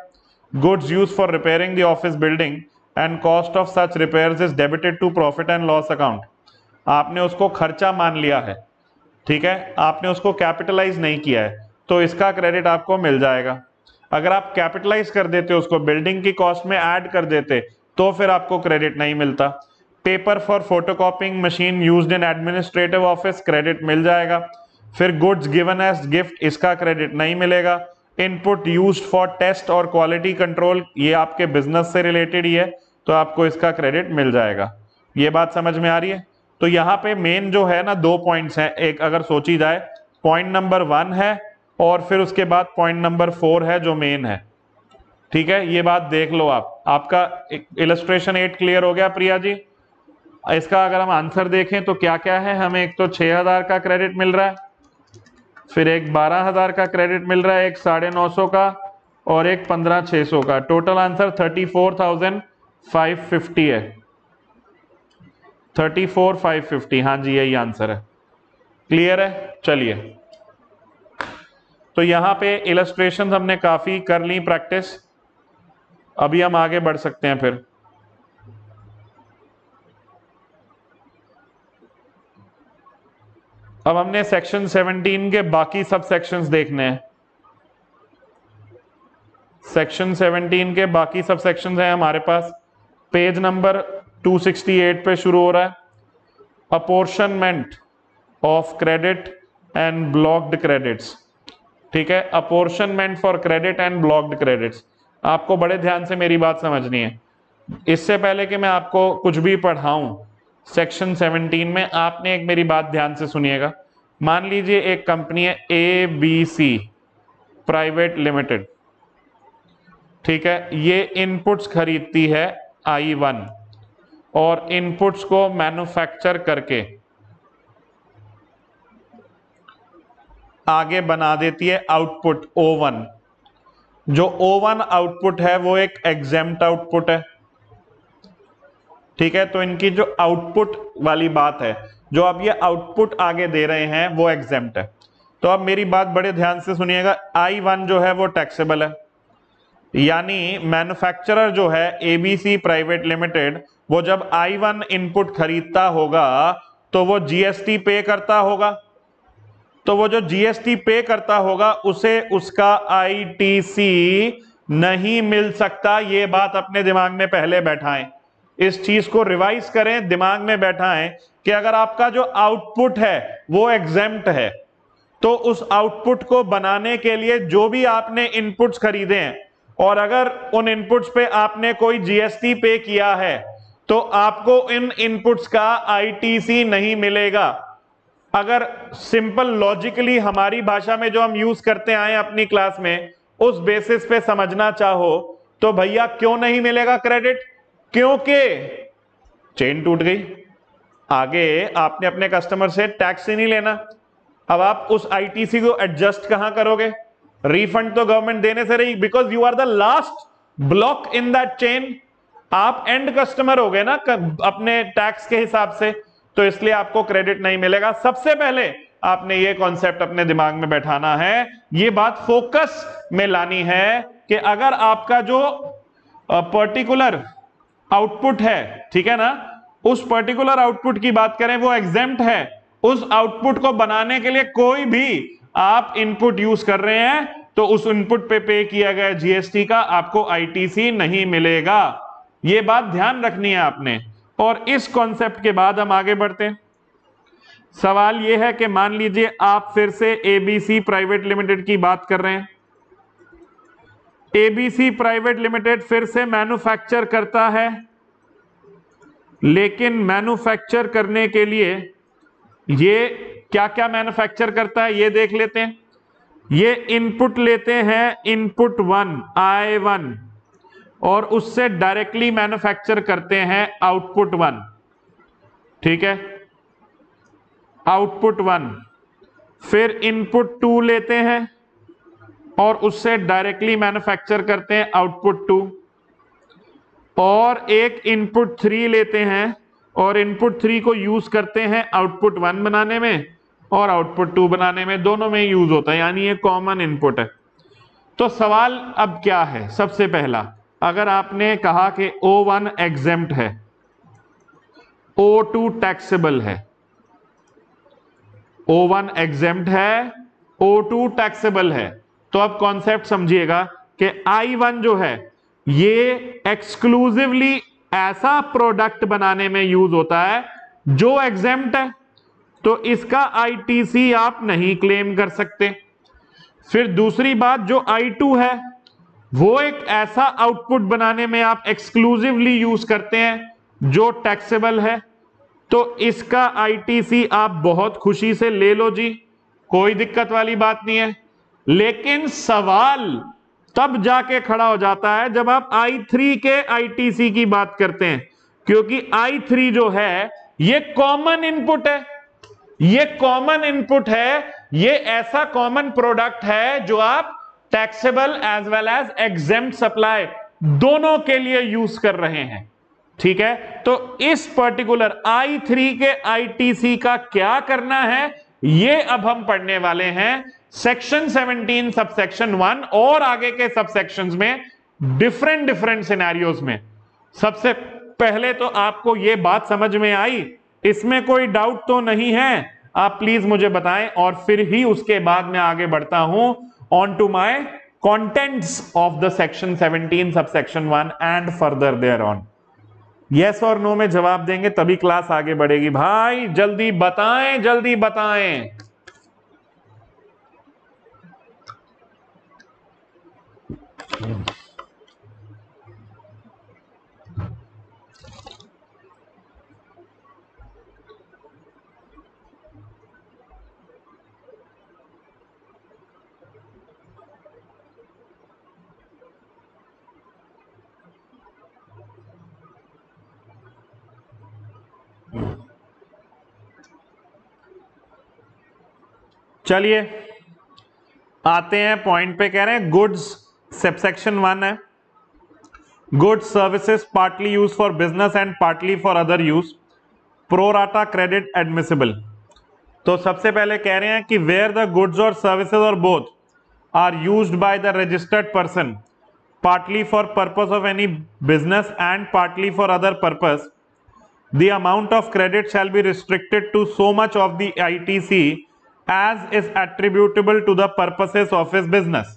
Goods use for repairing the office building and cost of such repairs is debited to profit and loss account आपने उसको खर्चा मान लिया है, ठीक है? आपने उसको कैपिटलाइज नहीं किया है तो इसका क्रेडिट आपको मिल जाएगा। अगर आप कैपिटलाइज कर देते, उसको बिल्डिंग की कॉस्ट में ऐड कर देते तो फिर आपको क्रेडिट नहीं मिलता। Paper for photocopying machine used in administrative office credit मिल जाएगा। फिर गुड्स गिवन एज गिफ्ट इसका क्रेडिट नहीं मिलेगा। इनपुट यूज़ फॉर टेस्ट और क्वालिटी कंट्रोल ये आपके बिज़नेस से रिलेटेड ही है तो आपको इसका क्रेडिट मिल जाएगा। ये बात समझ में आ रही है? तो यहाँ पे मेन जो है ना, दो पॉइंट्स हैं। एक अगर सोची जाए पॉइंट नंबर वन है और फिर उसके बाद पॉइंट नंबर फोर है जो मेन है। ठीक है? ये बात देख लो आप। आपका इलस्ट्रेशन एट क्लियर हो गया प्रिया जी। इसका अगर हम आंसर देखें तो क्या क्या है? हमें एक तो छह हज़ार का क्रेडिट मिल रहा है, फिर एक बारह हज़ार का क्रेडिट मिल रहा है, एक साढ़े नौ सौ का और एक पंद्रह छह सौ का। Total answer thirty four thousand five fifty है। थर्टी फोर फाइव फिफ्टी हाँ जी, यही आंसर है। क्लियर है? चलिए। तो यहाँ पे इलस्ट्रेशन हमने काफ़ी कर ली प्रैक्टिस अभी हम आगे बढ़ सकते हैं फिर. अब हमने सेक्शन 17 के बाकी सब सेक्शंस देखने हैं. सेक्शन 17 के बाकी सब सेक्शंस हैं हमारे पास. पेज नंबर 268 पे शुरू हो रहा है. Apportionment of credit and blocked credits ठीक है? Apportionment for credit and blocked credits आपको बड़े ध्यान से मेरी बात समझनी है। इससे पहले कि मैं आपको कुछ भी पढ़ाऊं सेक्शन 17 में आपने एक मेरी बात ध्यान से सुनिएगा। मान लीजिए एक कंपनी है A B C private limited ठीक है? ये इनपुट्स खरीदती है आई वन और इनपुट्स को मैन्युफैक्चर करके आगे बना देती है आउटपुट ओवन जो ओवन आउटपुट है, वो एक एग्जेम्ट आउटपुट है। ठीक है तो इनकी जो आउटपुट वाली बात है, जो अब ये आउटपुट आगे दे रहे हैं, वो एग्जेम्ट है। तो अब मेरी बात बड़े ध्यान से सुनिएगा आई वन जो है, वो टैक्सेबल है। यानी मैन्युफैक्चरर जो है एबीसी प्राइवेट लिमिटेड वो जब आई वन इनपुट खरीदता होगा तो वो जीएसटी पे करता होगा। तो वो जो जीएसटी पे करता होगा, उसे उसका आईटीसी नहीं मिल सकता। ये बात अपने दिमाग में पहले बैठाएँ। इस चीज़ को रिवाइज करें, दिमाग में बैठाएँ कि अगर आपका जो आउटपुट है, वो एग्जेम्प्ट है तो उस आउटपुट को बनाने के लिए जो भी आपने इनपुट्स खरीदे हैं, और अगर उन इनपुट्स पे आपने कोई जीएसटी पे किया है तो आपको इन इनपुट्स का आईटीसी नहीं मिलेगा। अगर सिंपल लॉजिकली हमारी भाषा में जो हम यूज़ करते आए अपनी क्लास में, उस बेसिस पे समझना चाहो तो भैया क्यों नहीं मिलेगा क्रेडिट क्योंकि चेन टूट गई। आगे आपने अपने कस्टमर से टैक्स ही नहीं लेना। अब आप उस आईटीसी को एडजस्ट कहाँ करोगे? रिफंड तो गवर्नमेंट देने से रही because you are the last block in that chain आप एंड कस्टमर हो गए ना अपने टैक्स के हिसाब से। तो इसलिए आपको क्रेडिट नहीं मिलेगा। सबसे पहले आपने ये कॉन्सेप्ट अपने दिमाग में बैठाना है। ये बात फोकस में लानी है कि अगर आपका जो पर्टिकुलर आउटपुट है, ठीक है ना? उस पर्टिकुलर आउटपुट की बात करें, वो एग्जेम्प्ट है। उस आउटपुट को बनाने के लिए कोई भी आप इनपुट यूज़ कर रहे हैं तो उस इनपुट पे पे किया गया जीएसटी का आपको आईटीसी नहीं मिलेगा। ये बात ध्यान रखनी है आपने। और इस कॉन्सेप्ट के बाद हम आगे बढ़ते हैं। सवाल यह है कि मान लीजिए आप फिर से एबीसी प्राइवेट लिमिटेड की बात कर रहे हैं। एबीसी प्राइवेट लिमिटेड फिर से मैन्युफैक्चर करता है, लेकिन मैन्युफैक्चर करने के लिए ये क्या क्या मैन्युफैक्चर करता है ये देख लेते हैं। ये इनपुट लेते हैं इनपुट वन आई वन और उससे डायरेक्टली मैन्युफैक्चर करते हैं आउटपुट वन ठीक है? आउटपुट वन फिर इनपुट टू लेते हैं और उससे डायरेक्टली मैन्युफैक्चर करते हैं आउटपुट टू और एक इनपुट थ्री लेते हैं और इनपुट थ्री को यूज़ करते हैं आउटपुट वन बनाने में और आउटपुट टू बनाने में। दोनों में यूज़ होता है, यानी ये कॉमन इनपुट है। तो सवाल अब क्या है? सबसे पहला अगर आपने कहा कि O1 एग्जेम्प्ट है O2 टैक्सेबल है। O1 एग्जेम्प्ट है O2 टैक्सेबल है। तो अब कॉन्सेप्ट समझिएगा कि I1 जो है, ये एक्सक्लूसिवली ऐसा प्रोडक्ट बनाने में यूज़ होता है जो एग्जेम्प्ट है। तो इसका आईटीसी आप नहीं क्लेम कर सकते। फिर दूसरी बात, जो I2 है वो एक ऐसा आउटपुट बनाने में आप एक्सक्लूसिवली यूज़ करते हैं जो टैक्सेबल है। तो इसका आईटीसी आप बहुत खुशी से ले लो जी, कोई दिक्कत वाली बात नहीं है। लेकिन सवाल तब जाके खड़ा हो जाता है जब आप I3 के आईटीसी की बात करते हैं, क्योंकि I3 जो है, ये कॉमन इनपुट है। ये कॉमन इनपुट है, ये ऐसा कॉमन प्रोडक्ट है जो आप taxable as well as exempt supply दोनों के लिए यूज़ कर रहे हैं। ठीक है? तो इस पर्टिकुलर आई थ्री के ITC का क्या करना है? ये अब हम पढ़ने वाले हैं। सेक्शन 17 सबसेक्शन 1 और आगे के सबसेक्शंस में डिफरेंट डिफरेंट सिनेरियोज में। सबसे पहले तो आपको ये बात समझ में आई। इसमें कोई डाउट तो नहीं है। आप प्लीज़ मुझे बताएँ और फिर ही उसके बाद मैं आगे बढ़ता हूँ। On to my contents of the section 17 subsection 1 and further thereon yes और नो में जवाब देंगे, तभी क्लास आगे बढ़ेगी। भाई, जल्दी बताएँ जल्दी बताएँ। चलिए, आते हैं पॉइंट पे कह रहे हैं गुड्स सबसेक्शन वन है। Goods services partly use for business and partly for other use pro rata credit admissible तो सबसे पहले कह रहे हैं कि where the goods or services or both are used by the registered person partly for purpose of any business and partly for other purpose the amount of credit shall be restricted to so much of the ITC as is attributable to the purposes of his business.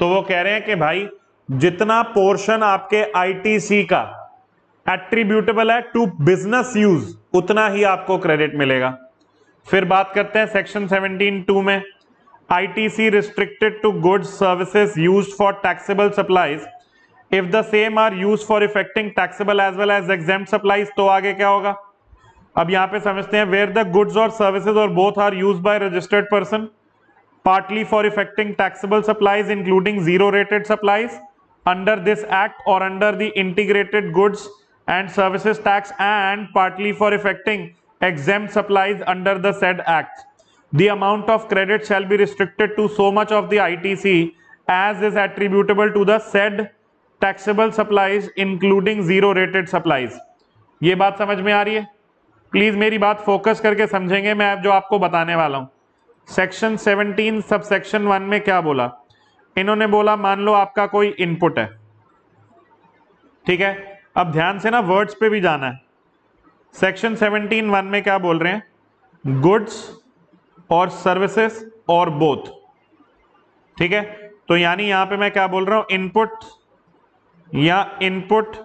तो वो कह रहे हैं कि भाई, जितना portion आपके ITC का एट्रीब्यूटेबल है टू बिज़नेस यूज़ उतना ही आपको क्रेडिट मिलेगा। फिर बात करते हैं सेक्शन 17 टू में। ITC restricted to goods services used for taxable supplies if the same are use for effecting taxable as well as exempt supplies तो आगे क्या होगा? अब यहाँ पे समझते हैं where the goods or services or both are use by registered person partly for effecting taxable supplies including zero rated supplies under this act or under the integrated goods and services tax and partly for effecting exempt supplies under the said act the amount of credit shall be restricted to so much of the I as is attributable to the said taxable supplies, including zero rated supplies. ye baat samajh mein aa rahi hai please मेरी बात focus करके समझेंगे, मैं जो आपको बताने वाला हूँ। सेक्शन 17 सब सेक्शन वन में क्या बोला? इन्होंने बोला, मान लो आपका कोई इनपुट है। ठीक है? अब ध्यान से ना वर्ड्स पे भी जाना है। सेक्शन 17 वन में क्या बोल रहे हैं? गुड्स और सर्विसेस और बोथ ठीक है? तो यानी यहाँ पे मैं क्या बोल रहा हूँ? इनपुट या इनपुट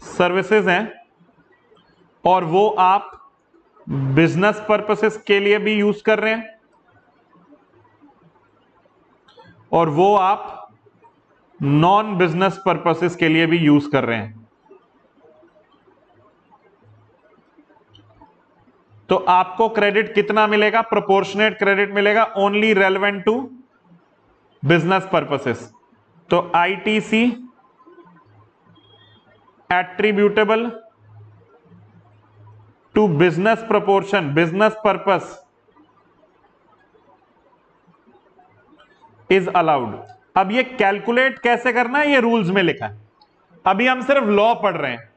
सर्विसेज़ हैं। और वो आप बिज़नेस पर्पसेस के लिए भी यूज़ कर रहे हैं। और वो आप नॉन बिज़नेस पर्पसेस के लिए भी यूज़ कर रहे हैं। तो आपको क्रेडिट कितना मिलेगा? प्रोपोर्शनेट क्रेडिट मिलेगा only relevant to business purposes तो ITC attributable to business proportion business purpose is allowed अब ये कैलकुलेट कैसे करना है? ये रूल्स में लिखा है। अभी हम सिर्फ़ लॉ पढ़ रहे हैं।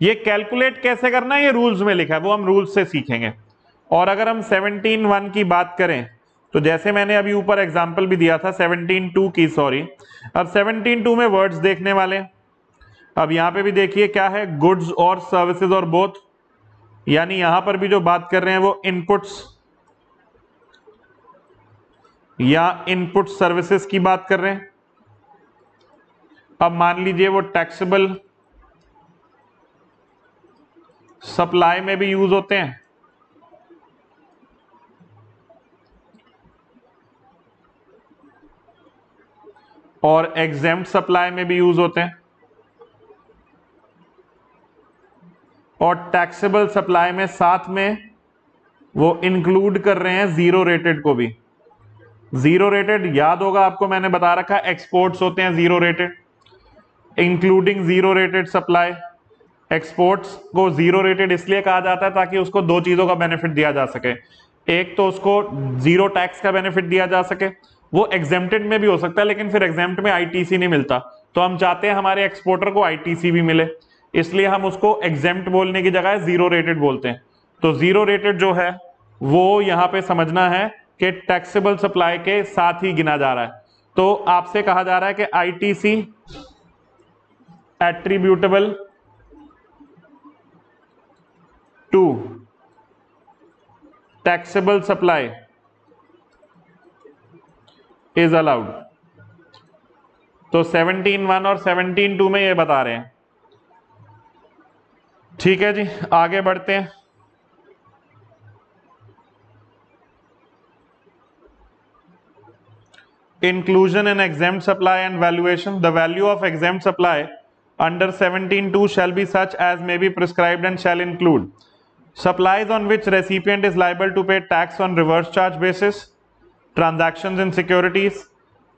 ये कैलकुलेट कैसे करना है? ये रूल्स में लिखा है। वो हम रूल्स से सीखेंगे। और अगर हम 17 वन की बात करें तो जैसे मैंने अभी ऊपर एग्जांपल भी दिया था 17 टू की सॉरी अब 17 टू में वर्ड्स देखने वाले अब यहाँ पे भी देखिए क्या है? गुड्स और सर्विसेज़ और बोथ यानी यहाँ पर भी जो बात कर रहे हैं वो इनपुट्स या इनपुट सर्विसेज़ की बात कर रहे हैं। अब मान लीजिए वो टैक्सेबल सप्लाई में भी यूज़ होते हैं। और एग्ज़ाम सप्लाई में भी यूज़ होते हैं। और टैक्सेबल सप्लाई में साथ में वो इंक्लूड कर रहे हैं ज़ीरो रेटेड को भी। ज़ीरो रेटेड याद होगा आपको मैंने बता रखा एक्सपोर्ट्स होते हैं zero rated including zero rated supply exports को ज़ीरो रेटेड इसलिए कहा जाता है ताकि उसको दो चीज़ों का बेनिफिट दिया जा सके। एक तो उसको ज़ीरो टैक्स का बेनिफिट दिया जा सके। वो एग्जेम्प्टेड में भी हो सकता है, लेकिन फिर एग्जेम्प्ट में आईटीसी नहीं मिलता। तो हम चाहते हैं हमारे एक्सपोर्टर को आईटीसी भी मिले। इसलिए हम उसको एग्जेम्प्ट बोलने की जगह ज़ीरो रेटेड बोलते हैं। तो ज़ीरो रेटेड जो है, वो यहाँ पे समझना है कि टैक्सेबल सप्लाई के साथ ही गिना जा रहा है। तो आपसे कहा जा रहा है कि ITC attributable to taxable supply is allowed तो 17.1 और 17.2 में ये बता रहे हैं। ठीक है जी, आगे बढ़ते हैं। Inclusion in exempt supply and valuation the value of exempt supply under 17.2 two shall be such as may be prescribe and shall include supplies on which recipient is liable to pay tax on reverse charge basis transaction in securities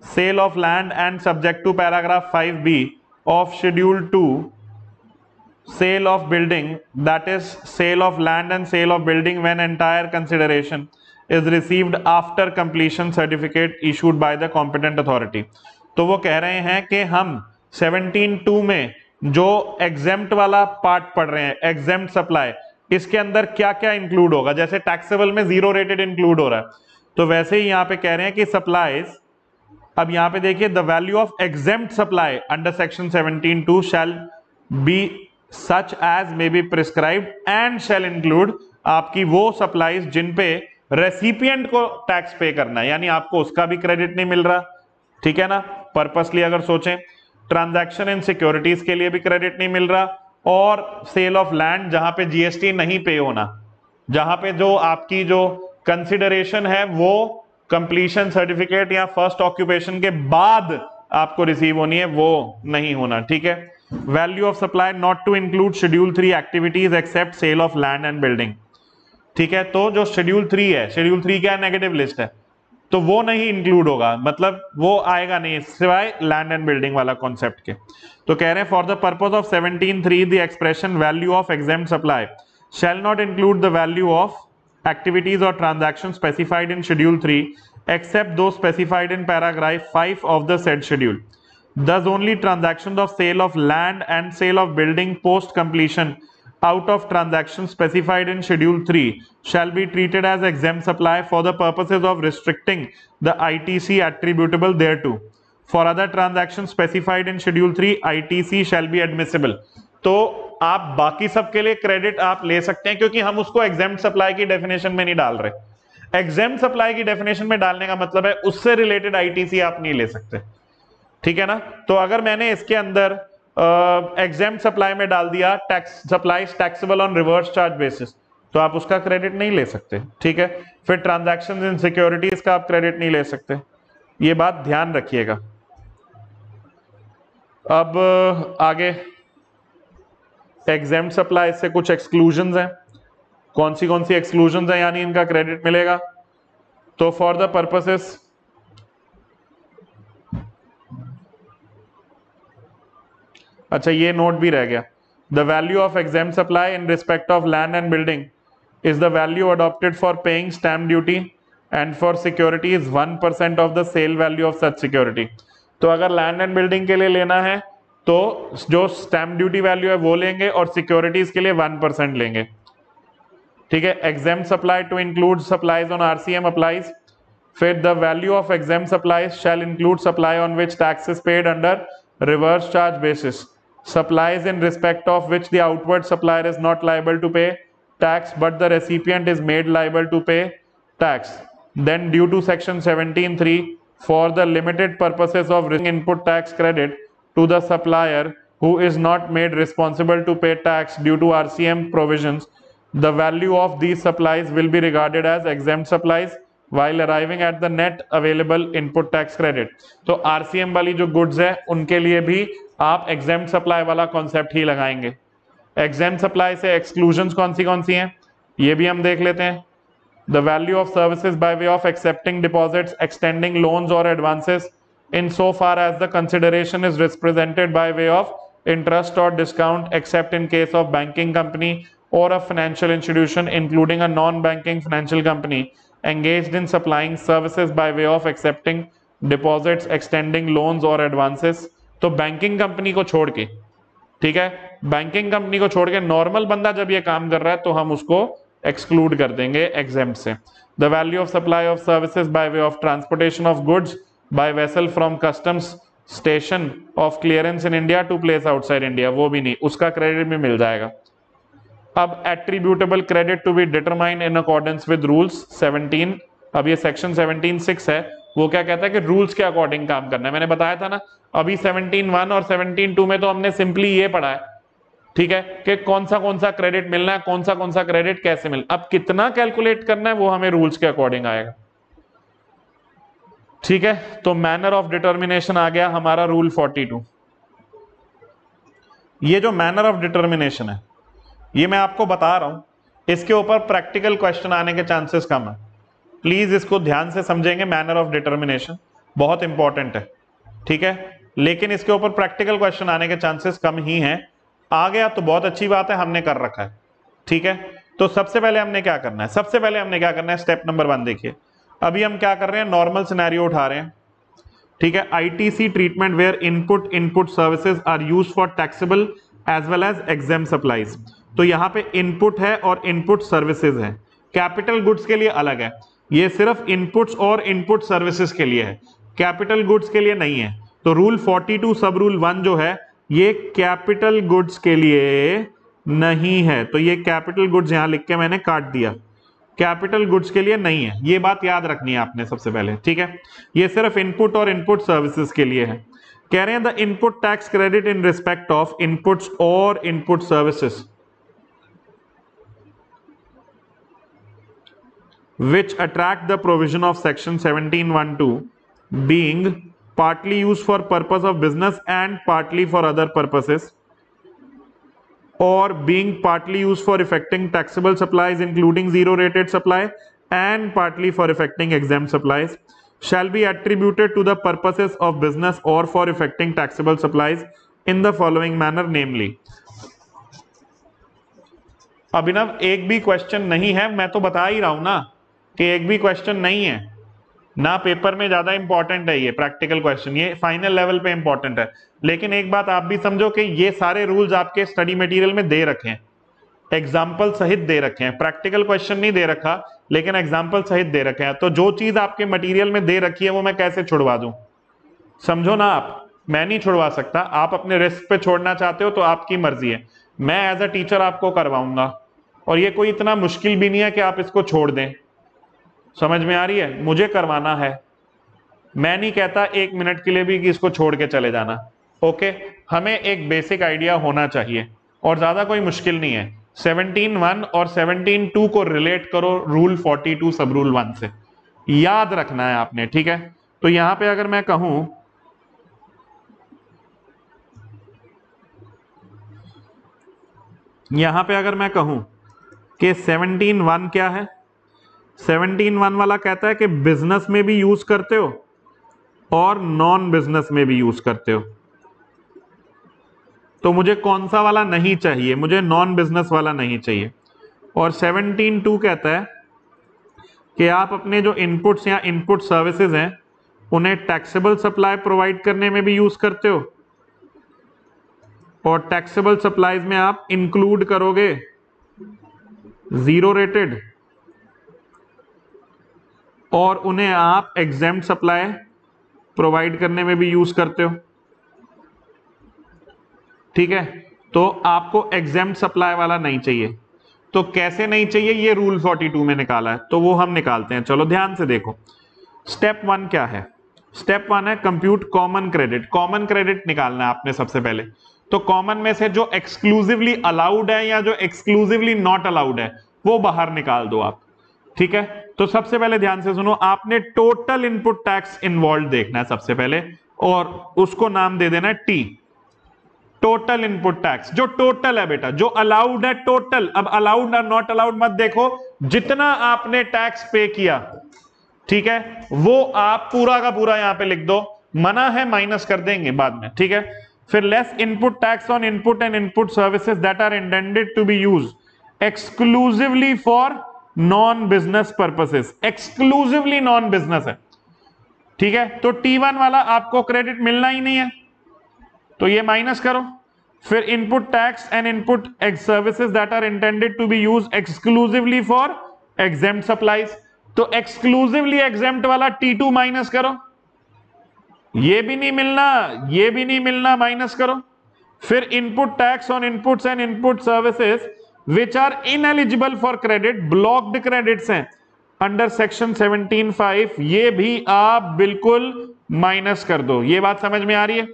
sale of land and subject to paragraph five B of schedule two sale of building, that is, sale of land and sale of building when entire consideration is received after completion certificate issued by the competent authority तो वो कह रहे हैं कि हम 17.2 में जो exempt वाला पार्ट पढ़ रहे हैं एग्जेम्प्ट सप्लाई इसके अंदर क्या क्या इंक्लूड होगा? जैसे टैक्सेबल में ज़ीरो रेटेड इंक्लूड हो रहा है। तो वैसे ही यहाँ पे कह रहे हैं कि सप्लाईज अब यहाँ पे देखिए the value of exempt supply under section 17.2 shall be such as may be prescribe and shall include आपकी वो सप्लाईज जिन पे रेसिपियंट को टैक्स पे करना है। यानी आपको उसका भी क्रेडिट नहीं मिल रहा। ठीक है ना? पर्पसली अगर सोचें ट्रांजैक्शन इन सिक्योरिटीज के लिए भी क्रेडिट नहीं मिल रहा और सेल ऑफ़ लैंड जहाँ पे जीएसटी नहीं पे होना। जहाँ पे जो आपकी जो कंसिडरेशन है, वो कंप्लीशन सर्टिफिकेट या फ़र्स्ट ऑक्यूपेशन के बाद आपको रिसीव होनी है, वो नहीं होना। ठीक है? Value of supply not to include schedule three activities except sale of land and building ठीक है? तो जो शेड्यूल थ्री है शेड्यूल थ्री क्या नेगेटिव लिस्ट है? तो वो नहीं इंक्लूड होगा। मतलब वो आएगा नहीं सिवाय लैंड एंड बिल्डिंग वाला कॉन्सेप्ट के। तो कह रहे हैं for the purpose of seventeen three the expression value of exempt supply shall not include the value of activities or transactions specified in schedule 3 except those specified in paragraph 5 of the said schedule. Thus only transactions of sale of land and sale of building post completion out of transactions specified in Schedule 3 shall be treated as exempt supply for the purposes of restricting the ITC attributable thereto. For other transactions specified in Schedule 3, ITC shall be admissible. तो आप बाकी सब के लिए credit आप ले सकते हैं क्योंकि हम उसको एग्ज़ाम सप्लाई की डेफिनेशन में नहीं डाल रहे एग्ज़ाम सप्लाई की डेफिनेशन में डालने का मतलब है उससे रिलेटेड आईटीसी आप नहीं ले सकते ठीक है ना? तो अगर मैंने इसके अंदर एग्ज़ाम सप्लाई में डाल दिया tax supply taxable on reverse charge basis तो आप उसका क्रेडिट नहीं ले सकते, ठीक है? फिर ट्रांजैक्शन इन सिक्योरिटीज का आप क्रेडिट नहीं ले सकते। ये बात ध्यान रखिएगा। अब, आगे एग्ज़ाम सप्लाई से कुछ एक्सक्लूजन हैं। कौन सी कौन सी एक्सक्लूजन है? यानी इनका क्रेडिट मिलेगा। तो फॉर द पर्पसेस अच्छा ये नोट भी रह गया। The value of exempt supply in respect of land and building is the value adopted for paying stamp duty and for security is one percent of the sale value of such security तो अगर land and building के लिए लेना है तो जो stamp duty value है वो लेंगे और सिक्योरिटीज के लिए वन परसेंट लेंगे। ठीक है? Exempt supply to include supplies on RCM applies फिर the value of exempt supplies shall include supply on which tax is paid under reverse charge basis supplies in respect of which the outward supplier is not liable to pay tax but the recipient is made liable to pay tax then due to section 17.3 for the limited purposes of input tax credit to the supplier who is not made responsible to pay tax due to RCM provisions the value of these supplies will be regarded as exempt supplies while arriving at the net available input tax credit तो RCM वाली जो goods है उनके लिए भी आप exempt supply वाला concept ही लगाएँगे। एग्ज़ाम सप्लाई से एक्सक्लूजन कौन सी कौन सी हैं? ये भी हम देख लेते हैं। The value of service by way of accepting deposit extending loans or advances in so far as the consideration is represented by way of interest or discount except in case of banking company or a financial institution including a non banking financial company engage in supplying services by way of accepting deposits extending loans or advances तो banking company को छोड़ के, ठीक है? Banking company को छोड़ के normal बंदा जब ये काम कर रहा है तो हम उसको एक्सक्लूड कर देंगे एग्ज़ाम से। The value of supply of services by way of transportation of goods by vessel from customs station of clearance in India to place outside India वो भी नहीं, उसका क्रेडिट भी मिल जाएगा। अब attributable credit to be determine in accordance with rules 17 अब ये सेक्शन 17 6 है, वो क्या कहता है कि रूल्स के अकॉर्डिंग काम करना है। मैंने बताया था ना अभी 17.1 और 17.2 में तो हमने सिंपली ये पढ़ा है, ठीक है, कि कौन सा कौन सा क्रेडिट मिलना है कौन सा कौन सा क्रेडिट कैसे मिल, अब कितना कैलकुलेट करना है वो हमें रूल्स के अकॉर्डिंग आएगा। ठीक है तो मैनर ऑफ़ डिटर्मिनेशन आ गया हमारा रूल 42 ये जो मैनर ऑफ़ डिटर्मिनेशन है, ये मैं आपको बता रहा हूँ, इसके ऊपर प्रैक्टिकल क्वेश्चन आने के चांसेस कम है। प्लीज़ इसको ध्यान से समझेंगे मैनर ऑफ़ डिटर्मिनेशन बहुत इंपॉर्टेंट है, ठीक है? लेकिन इसके ऊपर प्रैक्टिकल क्वेश्चन आने के चांसेस कम ही हैं। आ गया तो बहुत अच्छी बात है, हमने कर रखा है। ठीक है? तो सबसे पहले हमने क्या करना है? सबसे पहले हमने क्या करना है? स्टेप नंबर वन देखिए। अभी हम क्या कर रहे हैं? नॉर्मल सिनेरियो उठा रहे हैं। ठीक है? ITC treatment where input input services are use for taxable as well as exempt supplies तो यहाँ पे इनपुट है और इनपुट सर्विसेज़ है। कैपिटल गुड्स के लिए अलग है। ये सिर्फ़ इनपुट्स और इनपुट सर्विसेज़ के लिए है। कैपिटल गुड्स के लिए नहीं है। तो रूल 42 सब रूल वन जो है, ये कैपिटल गुड्स के लिए नहीं है। तो ये कैपिटल गुड्स यहाँ लिख के मैंने काट दिया। कैपिटल गुड्स के लिए नहीं है। ये बात याद रखनी है आपने सबसे पहले, ठीक है? ये सिर्फ़ इनपुट और इनपुट सर्विसेज़ के लिए है। कह रहे हैं the input tax credit in respect of inputs or input services which attract the provision of section 1712 being partly used for purpose of business and partly for other purposes or being partly used for effecting taxable supplies including zero rated supply and partly for effecting exempt supplies shall be attributed to the purposes of business or for effecting taxable supplies in the following manner namely Abhinav एक भी question नहीं है मैं तो बता ही रहा हूँ ना कि एक भी क्वेश्चन नहीं है ना पेपर में ज़्यादा इंपॉर्टेंट है ये प्रैक्टिकल क्वेश्चन ये फाइनल लेवल पे इंपॉर्टेंट है। लेकिन एक बात आप भी समझो कि ये सारे रूल्स आपके स्टडी मटेरियल में दे रखे हैं। एग्ज़ाम्पल सहित दे रखे हैं। प्रैक्टिकल क्वेश्चन नहीं दे रखा, लेकिन एग्ज़ाम्पल सहित दे रखे हैं। तो जो चीज़ आपके मटीरियल में दे रखी है, वो मैं कैसे छुड़वा दू? समझो ना आप, मैं नहीं छुड़वा सकता। आप अपने रिस्क पे छोड़ना चाहते हो तो आपकी मर्ज़ी है। मैं एज अ टीचर आपको करवाऊँगा। और ये कोई इतना मुश्किल भी नहीं है कि आप इसको छोड़ दें। समझ में आ रही है? मुझे करवाना है। मैं नहीं कहता एक मिनट के लिए भी कि इसको छोड़ के चले जाना। ओके? हमें एक बेसिक आइडिया होना चाहिए। और ज़्यादा कोई मुश्किल नहीं है। 17 वन और 17 टू को रिलेट करो रूल 42 सब रूल वन से। याद रखना है आपने, ठीक है? तो यहाँ पे अगर मैं कहूँ, यहाँ पे अगर मैं कहूँ कि 17.1 क्या है? 17.1 वाला कहता है कि बिज़नेस में भी यूज़ करते हो और नॉन बिज़नेस में भी यूज़ करते हो। तो मुझे कौन सा वाला नहीं चाहिए? मुझे नॉन बिज़नेस वाला नहीं चाहिए। और 17.2 कहता है कि आप अपने जो इनपुट्स या इनपुट सर्विसेज़ हैं, उन्हें टैक्सेबल सप्लाई प्रोवाइड करने में भी यूज़ करते हो। और टैक्सेबल सप्लाईज में आप इंक्लूड करोगे ज़ीरो रेटेड और उन्हें आप एग्ज़ाम सप्लाई प्रोवाइड करने में भी यूज़ करते हो। ठीक है? तो आपको एग्ज़ाम सप्लाई वाला नहीं चाहिए। तो कैसे नहीं चाहिए? ये रूल 42 में निकाला है। तो वो हम निकालते हैं। चलो, ध्यान से देखो। स्टेप वन क्या है? स्टेप वन है compute common credit common credit निकालना है आपने सबसे पहले। तो कॉमन में से जो एक्सक्लूसिवली अलाउड है या जो एक्सक्लूसिवली नॉट अलाउड है, वो बाहर निकाल दो आप। ठीक है? तो सबसे पहले ध्यान से सुनो, आपने टोटल इनपुट टैक्स इन्वॉल्व देखना है सबसे पहले, और उसको नाम दे देना टी टोटल इनपुट टैक्स जो टोटल है बेटा, जो अलाउड है टोटल अब अलाउड और नॉट अलाउड मत देखो, जितना आपने टैक्स पे किया, ठीक है, वो आप पूरा का पूरा यहाँ पे लिख दो, मना है माइनस कर देंगे बाद में, ठीक है। फिर less input tax on input and input services that are intended to be use exclusively for non business purposes exclusively non business है। ठीक है? तो टी वन वाला आपको क्रेडिट मिलना ही नहीं है। तो ये माइनस करो। फिर input tax and input services that are intended to be use exclusively for exempt supplies तो एक्सक्लूसिवली एग्ज़ाम वाला टी टू माइनस करो। ये भी नहीं मिलना, ये भी नहीं मिलना माइनस करो। फिर input tax on inputs and input services which are ineligible for credit blocked credits हैं अंडर सेक्शन 17.5 ये भी आप बिल्कुल माइनस कर दो। ये बात समझ में आ रही है?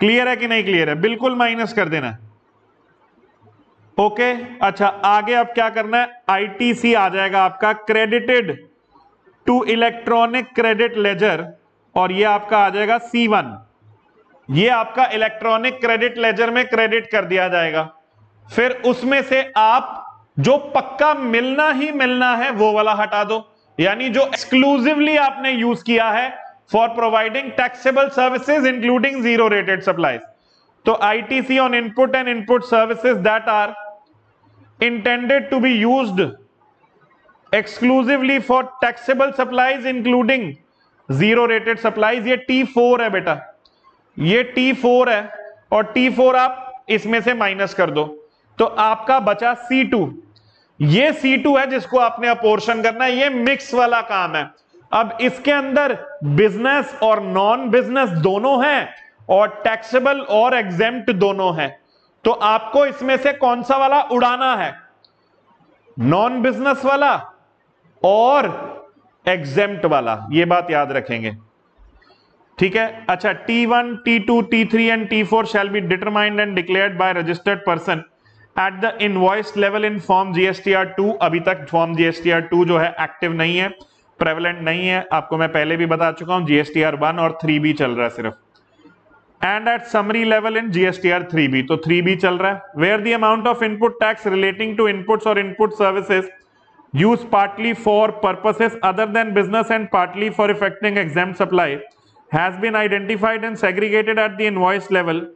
क्लियर है कि नहीं क्लियर है? बिल्कुल माइनस कर देना। ओके अच्छा आगे अब क्या करना है? आईटीसी आ जाएगा आपका credited to electronic credit ledger और ये आपका आ जाएगा सी वन ये आपका इलेक्ट्रॉनिक क्रेडिट लेजर में क्रेडिट कर दिया जाएगा। फिर उसमें से आप जो पक्का मिलना ही मिलना है, वो वाला हटा दो। यानी जो एक्सक्लूसिवली आपने यूज़ किया है for providing taxable services including zero rated supplies तो ITC on input and input services that are intended to be use exclusively for taxable supplies including zero rated supplies ये टी फोर है बेटा। ये T four है और T four आप इसमें से माइनस कर दो। तो आपका बचा C2 ये C2 है जिसको आपने अपोर्शन करना है ये मिक्स वाला काम है। अब इसके अंदर बिज़नेस और नॉन बिज़नेस दोनों हैं और टैक्सेबल और एग्जेम्प्ट दोनों हैं। तो आपको इसमें से कौन सा वाला उड़ाना है? नॉन बिज़नेस वाला और एग्जेम्प्ट वाला। ये बात याद रखेंगे। ठीक है? अच्छा T1, T2, T3 and T4 shall be determined and declared by registered person at the invoice level in form GSTR two अभी तक फॉर्म जीएसटीआर टू जो है एक्टिव नहीं है प्रेवलेंट नहीं है, आपको मैं पहले भी बता चुका हूँ जीएसटीआर वन और थ्री बी चल रहा है सिर्फ़। And at summary level in GSTR three B तो थ्री बी चल रहा है। Where the amount of input tax relating to inputs और input services use partly for purposes other than business and partly for effecting exam supply has been identified and segregated at the invoice level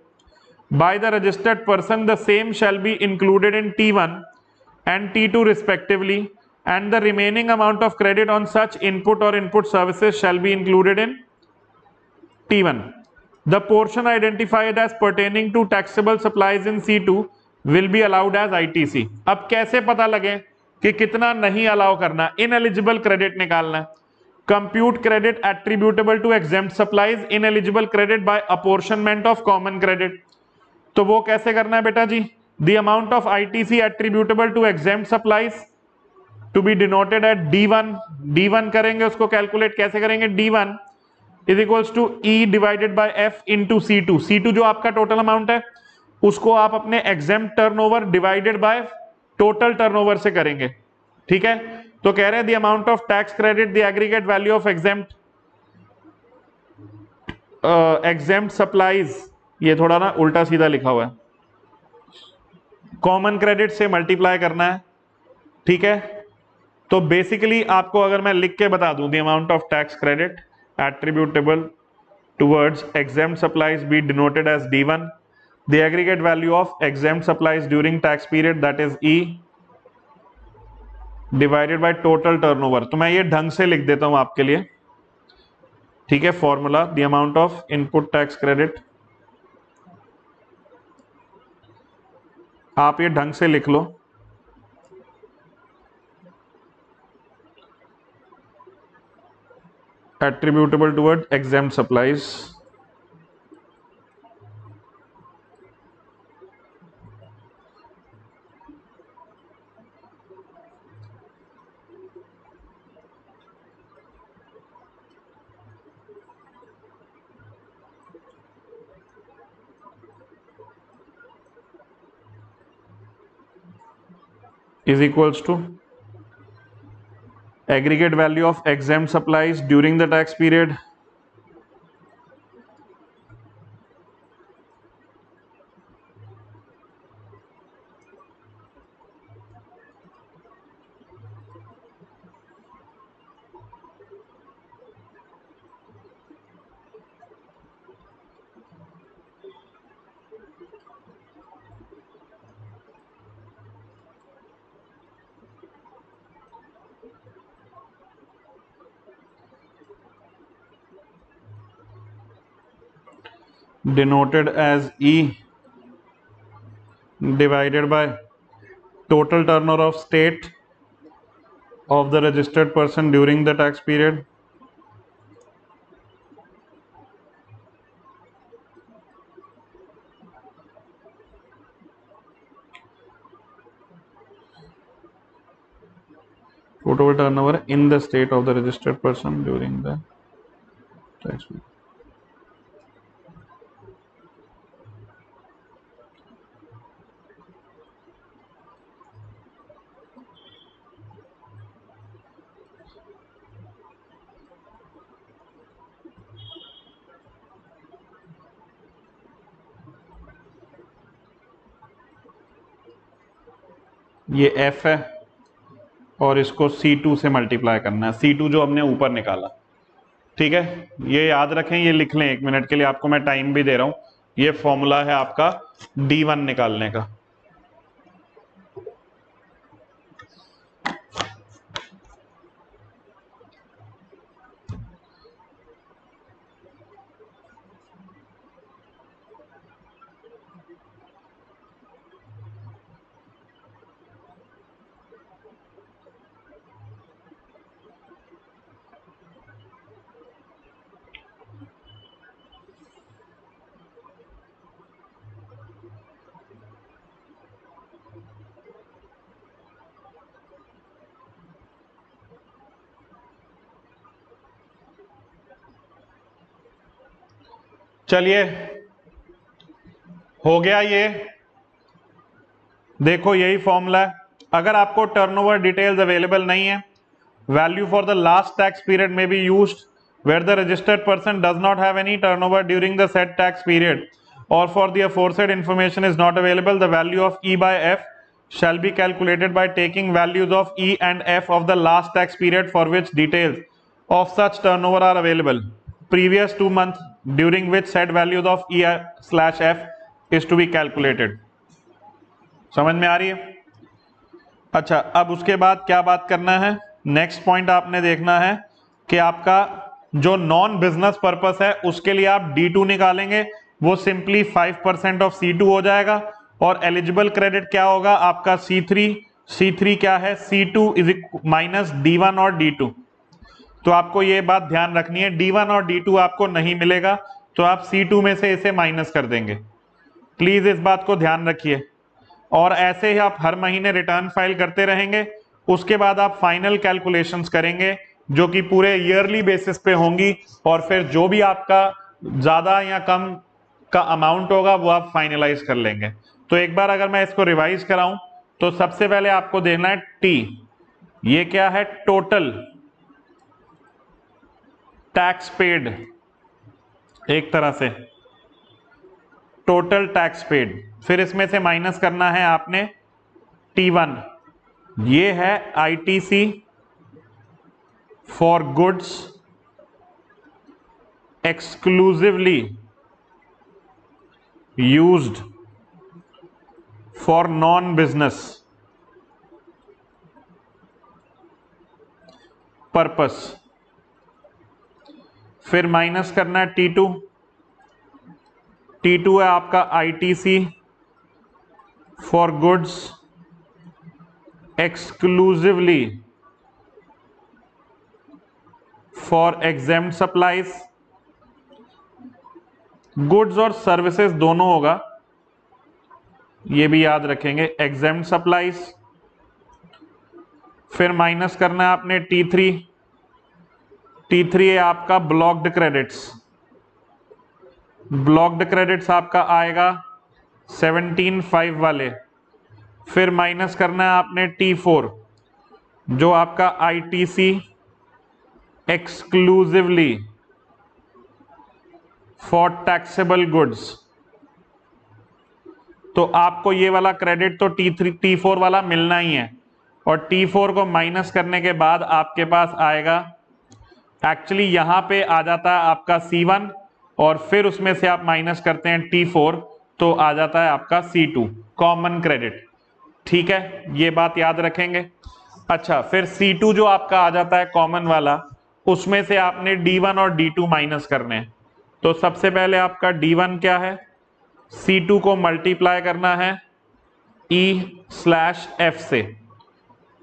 by the registered person the same shall be included in T1 and T2 respectively and the remaining amount of credit on such input or input services shall be included in T1. The portion identified as pertaining to taxable supplies in C2 will be allowed as ITC. अब कैसे पता लगे कि कितना नहीं allow करना ineligible credit निकालना compute credit attributable to exempt supplies ineligible credit by apportionment of common credit तो वो कैसे करना है बेटा जी? The amount of ITC attributable to exam supplies to be denoted at D one D one करेंगे उसको calculate कैसे करेंगे? D one is equals to E divided by F into C two C two जो आपका total amount है, उसको आप अपने exam turnover divided by total turnover से करेंगे। ठीक है? तो कह रहे हैं the amount of tax credit the aggregate value of exam exam supplies ये थोड़ा ना उल्टा सीधा लिखा हुआ है। कॉमन क्रेडिट से मल्टीप्लाई करना है, ठीक है? तो बेसिकली आपको अगर मैं लिख के बता दूँ the amount of tax credit attributable supplies be denoted as D one the aggregate value of exam supplies during tax period that is E divided by total turnover तो मैं ये ढंग से लिख देता हूँ आपके लिए। ठीक है formula the amount of input tax credit आप ये ढंग से लिख लो। Attributable toward exam supplies is equals to aggregate value of exempt supplies during the tax period denoted as E divided by total turnover of state of the registered person during the tax period. Total turnover in the state of the registered person during the tax period ये F है और इसको सी to से multiply करना है। C two जो हमने ऊपर निकाला, ठीक है? ये याद रखें, ये लिख लें एक मिनट के लिए। आपको मैं टाइम भी दे रहा हूँ। ये फॉर्मूला है आपका डी वन निकालने का। चलिए, हो गया ये। देखो, यही फॉर्मूला है। अगर आपको टर्नओवर डिटेल्स अवेलेबल नहीं है value for the last tax period में be use where the registered person does not have any turnover during the set tax period और for the aforesaid information is not available the value of E by F shall be calculated by taking values of E and F of the last tax period for which details of such turn are available previous to month during which set values of e slash f is to be calculated. समझ में आ रही है? अच्छा अब उसके बाद क्या बात करना है? नेक्स्ट पॉइंट आपने देखना है कि आपका जो नॉन बिज़नेस पर्पस है, उसके लिए आप D2 निकालेंगे, वो सिंपली 5 परसेंट ऑफ़ C2 हो जाएगा और एलिजिबल क्रेडिट क्या होगा? आपका C3 C3 क्या है? C2 is minus D one और D2 तो आपको ये बात ध्यान रखनी है। D1 और D2 आपको नहीं मिलेगा तो आप C2 में से इसे माइनस कर देंगे। प्लीज़ इस बात को ध्यान रखिए। और ऐसे ही आप हर महीने रिटर्न फ़ाइल करते रहेंगे। उसके बाद आप फाइनल कैलकुलेशंस करेंगे, जो कि पूरे ईयरली बेसिस पे होंगी, और फिर जो भी आपका ज़्यादा या कम का अमाउंट होगा, वो आप फाइनलाइज कर लेंगे। तो एक बार अगर मैं इसको रिवाइज कराऊं तो सबसे पहले आपको देखना है टी ये क्या है? टोटल टैक्स पेड एक तरह से टोटल टैक्स पेड फिर इसमें से माइनस करना है आपने टी वन ये है ITC for goods exclusively used for non business purpose फिर माइनस करना है टी टू टी टू है आपका ITC for goods exclusively for exam supplies goods और सर्विसेज़ दोनों होगा। ये भी याद रखेंगे एग्ज़ाम सप्लाईज फिर माइनस करना है आपने टी थ्री टी थ्री है आपका ब्लॉक्ड क्रेडिट्स ब्लॉक्ड क्रेडिट्स आपका आएगा सेवनटीन फाइव वाले। फिर माइनस करना है आपने टी फोर जो आपका ITC exclusively for taxable goods तो आपको ये वाला क्रेडिट तो टी थ्री टी फोर वाला मिलना ही है। और टी फोर को माइनस करने के बाद आपके पास आएगा एक्चुअली यहाँ पे आ जाता है आपका सी वन और फिर उसमें से आप माइनस करते हैं टी फोर तो आ जाता है आपका सी टू कॉमन क्रेडिट ठीक है? ये बात याद रखेंगे. अच्छा फिर सी टू जो आपका आ जाता है कॉमन वाला, उसमें से आपने डी वन और डी टू माइनस करने हैं. तो सबसे पहले आपका D1 क्या है? C2 को मल्टीप्लाई करना है E स्लैश एफ़ से.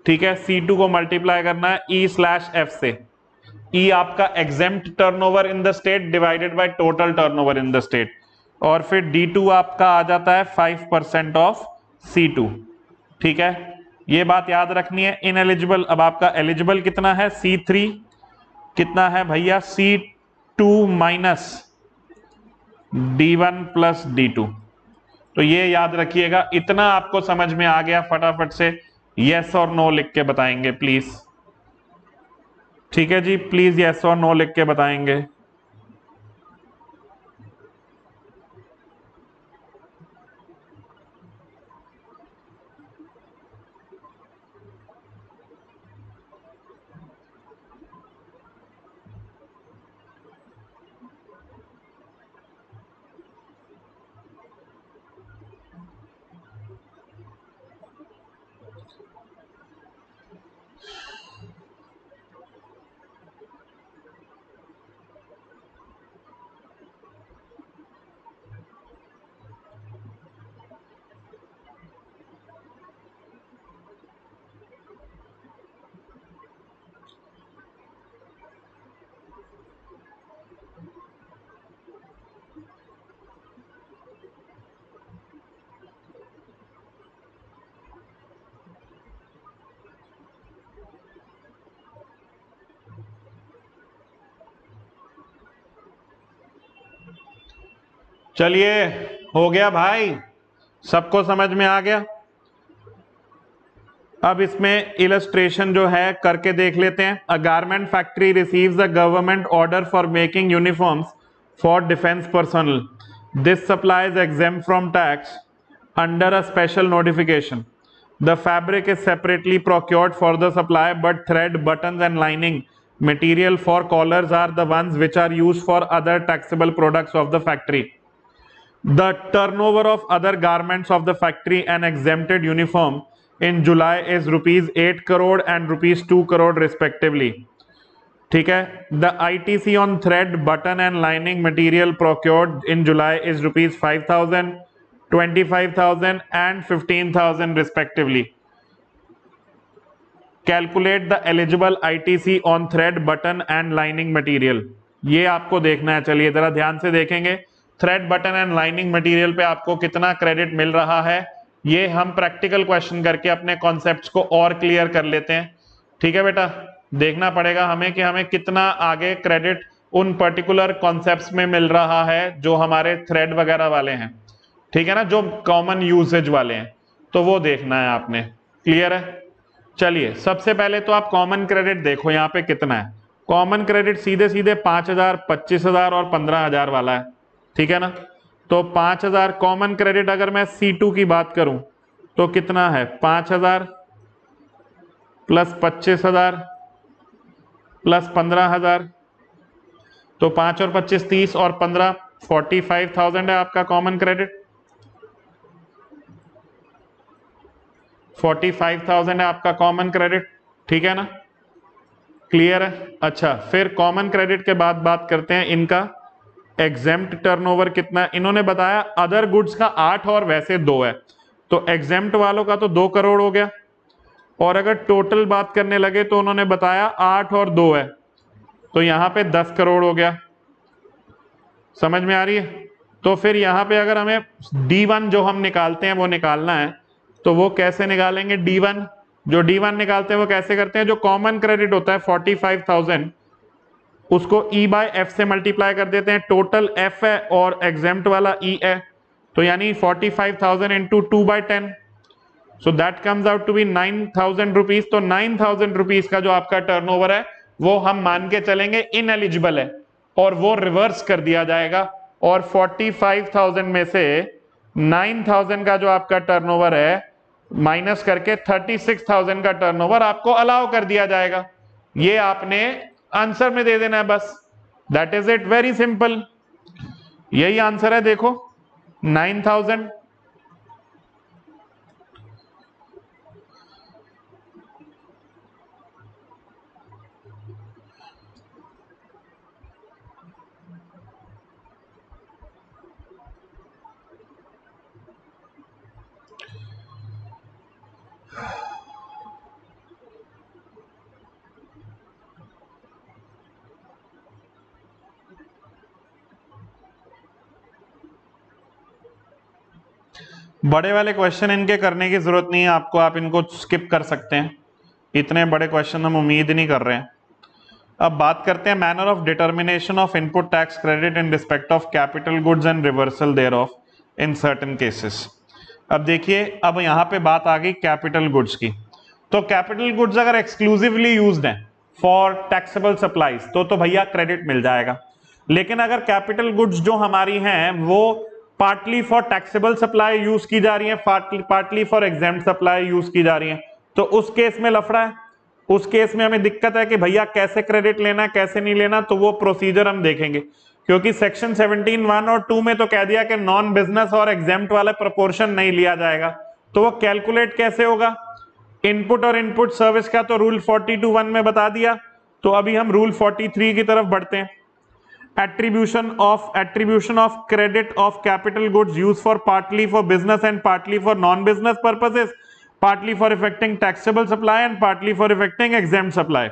ठीक है? C2 को मल्टीप्लाई करना है E स्लैश एफ़ से. E आपका exempt turnover in the state divided by total turnover in the state और फिर डी टू आपका आ जाता है five percent of C two ठीक है? ये बात याद रखनी है इन एलिजिबल अब आपका एलिजिबल कितना है? सी थ्री कितना है भैया? C two minus D one plus D two तो ये याद रखिएगा। इतना आपको समझ में आ गया फटाफट से। यस और नो लिख के बताएँगे प्लीज़ ठीक है जी प्लीज़ यस और नो लिख के बताएँगे। चलिए, हो गया भाई। सबको समझ में आ गया? अब इसमें इलस्ट्रेशन जो है, करके देख लेते हैं। A garment factory receives a government order for making uniforms for defence personnel this supply is exam from tax under a special notification the fabric is separately procured for the supply but thread button and lining material for collars are the ones which are used for other taxable products of the factory. The turnover of other garments of the factory and exempted uniform in July is rupees 8 crore and rupees 2 crore respectively. ठीक है the ITC on thread button and lining material procured in July is rupees 5000 25000 and 15000 respectively calculate the eligible ITC on thread button and lining material ये आपको देखना है चलिए जरा ध्यान से देखेंगे thread button and lining material पे आपको कितना क्रेडिट मिल रहा है, ये हम प्रैक्टिकल क्वेश्चन करके अपने कॉन्सेप्ट को और क्लियर कर लेते हैं। ठीक है बेटा? देखना पड़ेगा हमें कि हमें कितना आगे क्रेडिट उन पर्टिकुलर कॉन्सेप्ट में मिल रहा है जो हमारे थ्रेड वगैरह वाले हैं। ठीक है ना? जो कॉमन यूसेज वाले हैं। तो वो देखना है आपने। क्लियर है? चलिए, सबसे पहले तो आप कॉमन क्रेडिट देखो, यहाँ पे कितना है। कॉमन क्रेडिट सीधे सीधे पाँच हज़ार, पच्चीस हज़ार और पंद्रह हज़ार वाला है। ठीक है ना? तो पाँच हज़ार कॉमन क्रेडिट अगर मैं सी टू की बात करूँ तो कितना है? पाँच हज़ार प्लस पच्चीस हज़ार प्लस पंद्रह हज़ार। तो पाँच और पच्चीस तीस और पंद्रह फोर्टी फाइव थाउज़ेंड है आपका common credit forty five thousand है आपका कॉमन क्रेडिट ठीक है ना? क्लियर है? अच्छा फिर कॉमन क्रेडिट के बाद बात करते हैं इनका। एग्जेम्प्ट टर्नओवर कितना है? इन्होंने बताया अदर गुड्स का आठ और वैसे दो है। तो एग्जेम्प्ट वालों का तो दो करोड़ हो गया। और अगर टोटल बात करने लगे तो उन्होंने बताया, आठ और दो है। तो यहाँ पे दस करोड़ हो गया। समझ में आ रही है? तो फिर यहाँ पे अगर हमें डी वन जो हम निकालते हैं, वो निकालना है तो वो कैसे निकालेंगे? डी वन जो डी वन निकालते हैं, वो कैसे करते हैं? जो कॉमन क्रेडिट होता है फोर्टी फाइव थाउज़ेंड उसको ई बाय एफ़ से मल्टीप्लाई कर देते हैं। टोटल एफ़ है और एग्जेम्प्ट वाला ई e है। तो यानी forty five thousand into two by ten so that comes out to be nine thousand rupees तो नाइन थाउज़ेंड रुपीज़ का जो आपका टर्नओवर है, वो हम मान के चलेंगे इन एलिजिबल है। और वो रिवर्स कर दिया जाएगा। और फोर्टी फाइव थाउज़ेंड में से नाइन थाउज़ेंड का जो आपका टर्नओवर है माइनस करके थर्टी सिक्स थाउज़ेंड का टर्नओवर आपको अलाउ कर दिया जाएगा। ये आपने आंसर में दे देना है बस। That is it very simple यही आंसर है, देखो। नाइन थाउज़ेंड बड़े वाले क्वेश्चन इनके करने की ज़रूरत नहीं है, आपको आप इनको स्किप कर सकते हैं। इतने बड़े क्वेश्चन हम उम्मीद नहीं कर रहे हैं। अब बात करते हैं manner of determination of input tax credit in respect of capital goods and reversal thereof in certain cases अब देखिए, अब यहाँ पे बात आ गई कैपिटल गुड्स की। तो कैपिटल गुड्स अगर एक्सक्लूसिवली यूज़ हैं फॉर टैक्सेबल सप्लाईज तो तो भैया क्रेडिट मिल जाएगा। लेकिन अगर कैपिटल गुड्स जो हमारी हैं, वो partly for taxable supply use की जा रही है partly for exam supply use की जा रही है। तो उस केस में लफड़ा है। उस केस में हमें दिक्कत है कि भैया कैसे क्रेडिट लेना है, कैसे नहीं लेना तो वो प्रोसीजर हम देखेंगे। क्योंकि सेक्शन 17 वन और टू में तो कह दिया कि नॉन बिज़नेस और एग्ज़ाम वाला प्रपोर्शन नहीं लिया जाएगा। तो वो कैलकुलेट कैसे होगा? इनपुट और इनपुट सर्विस का तो रूल 42 वन में बता दिया। तो अभी हम रूल 43 की तरफ़ बढ़ते हैं। Attribution of attribution of credit of capital goods use for partly for business and partly for non business purposes partly for effecting taxable supply and partly for effecting exam supply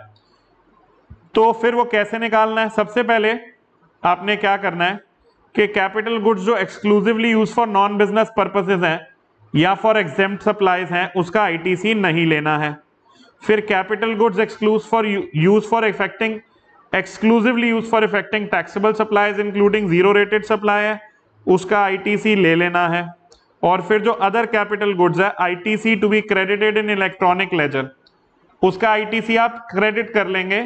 तो फिर वो कैसे निकालना है? सबसे पहले आपने क्या करना है कि कैपिटल गुड्स जो exclusively use for non business purposes हैं या फॉर एग्ज़ाम सप्लाईज हैं, उसका आईटीसी नहीं लेना है। फिर capital goods exclude for use for effecting exclusively use for effecting taxable supplies including zero rated supply है, उसका आईटीसी ले लेना है। और फिर जो अदर कैपिटल गुड्स है ITC to be credited in electronic ledger उसका आईटीसी आप क्रेडिट कर लेंगे।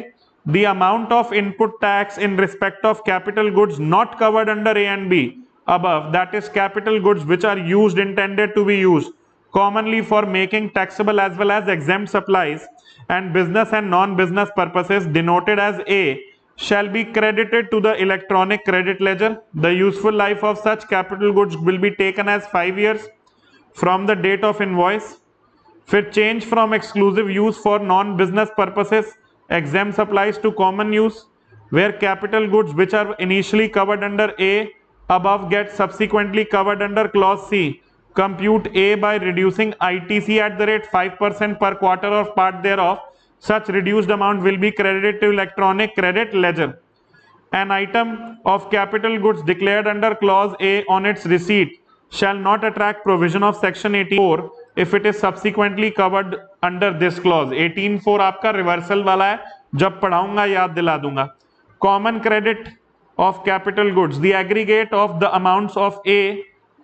The amount of input tax in respect of capital goods not covered under A and B अब that is capital goods which are use intended to be use commonly for making taxable as well as exam supplies and business and non-business purposes denoted as A shall be credited to the electronic credit ledger. The useful life of such capital goods will be taken as 5 years from the date of invoice. फिर change from exclusive use for non-business purposes exempt supplies to common use where capital goods which are initially covered under A above get subsequently covered under clause C compute A by reducing ITC at the rate 5% per quarter or part thereof. Such reduced amount will be credited to electronic credit ledger. An item of capital goods declared under clause A on its receipt shall not attract provision of section 84 if it is subsequently covered under this clause. 18.4 आपका reversal वाला है जब पढ़ाऊँगा याद दिला दूँगा common credit of capital goods the aggregate of the amounts of A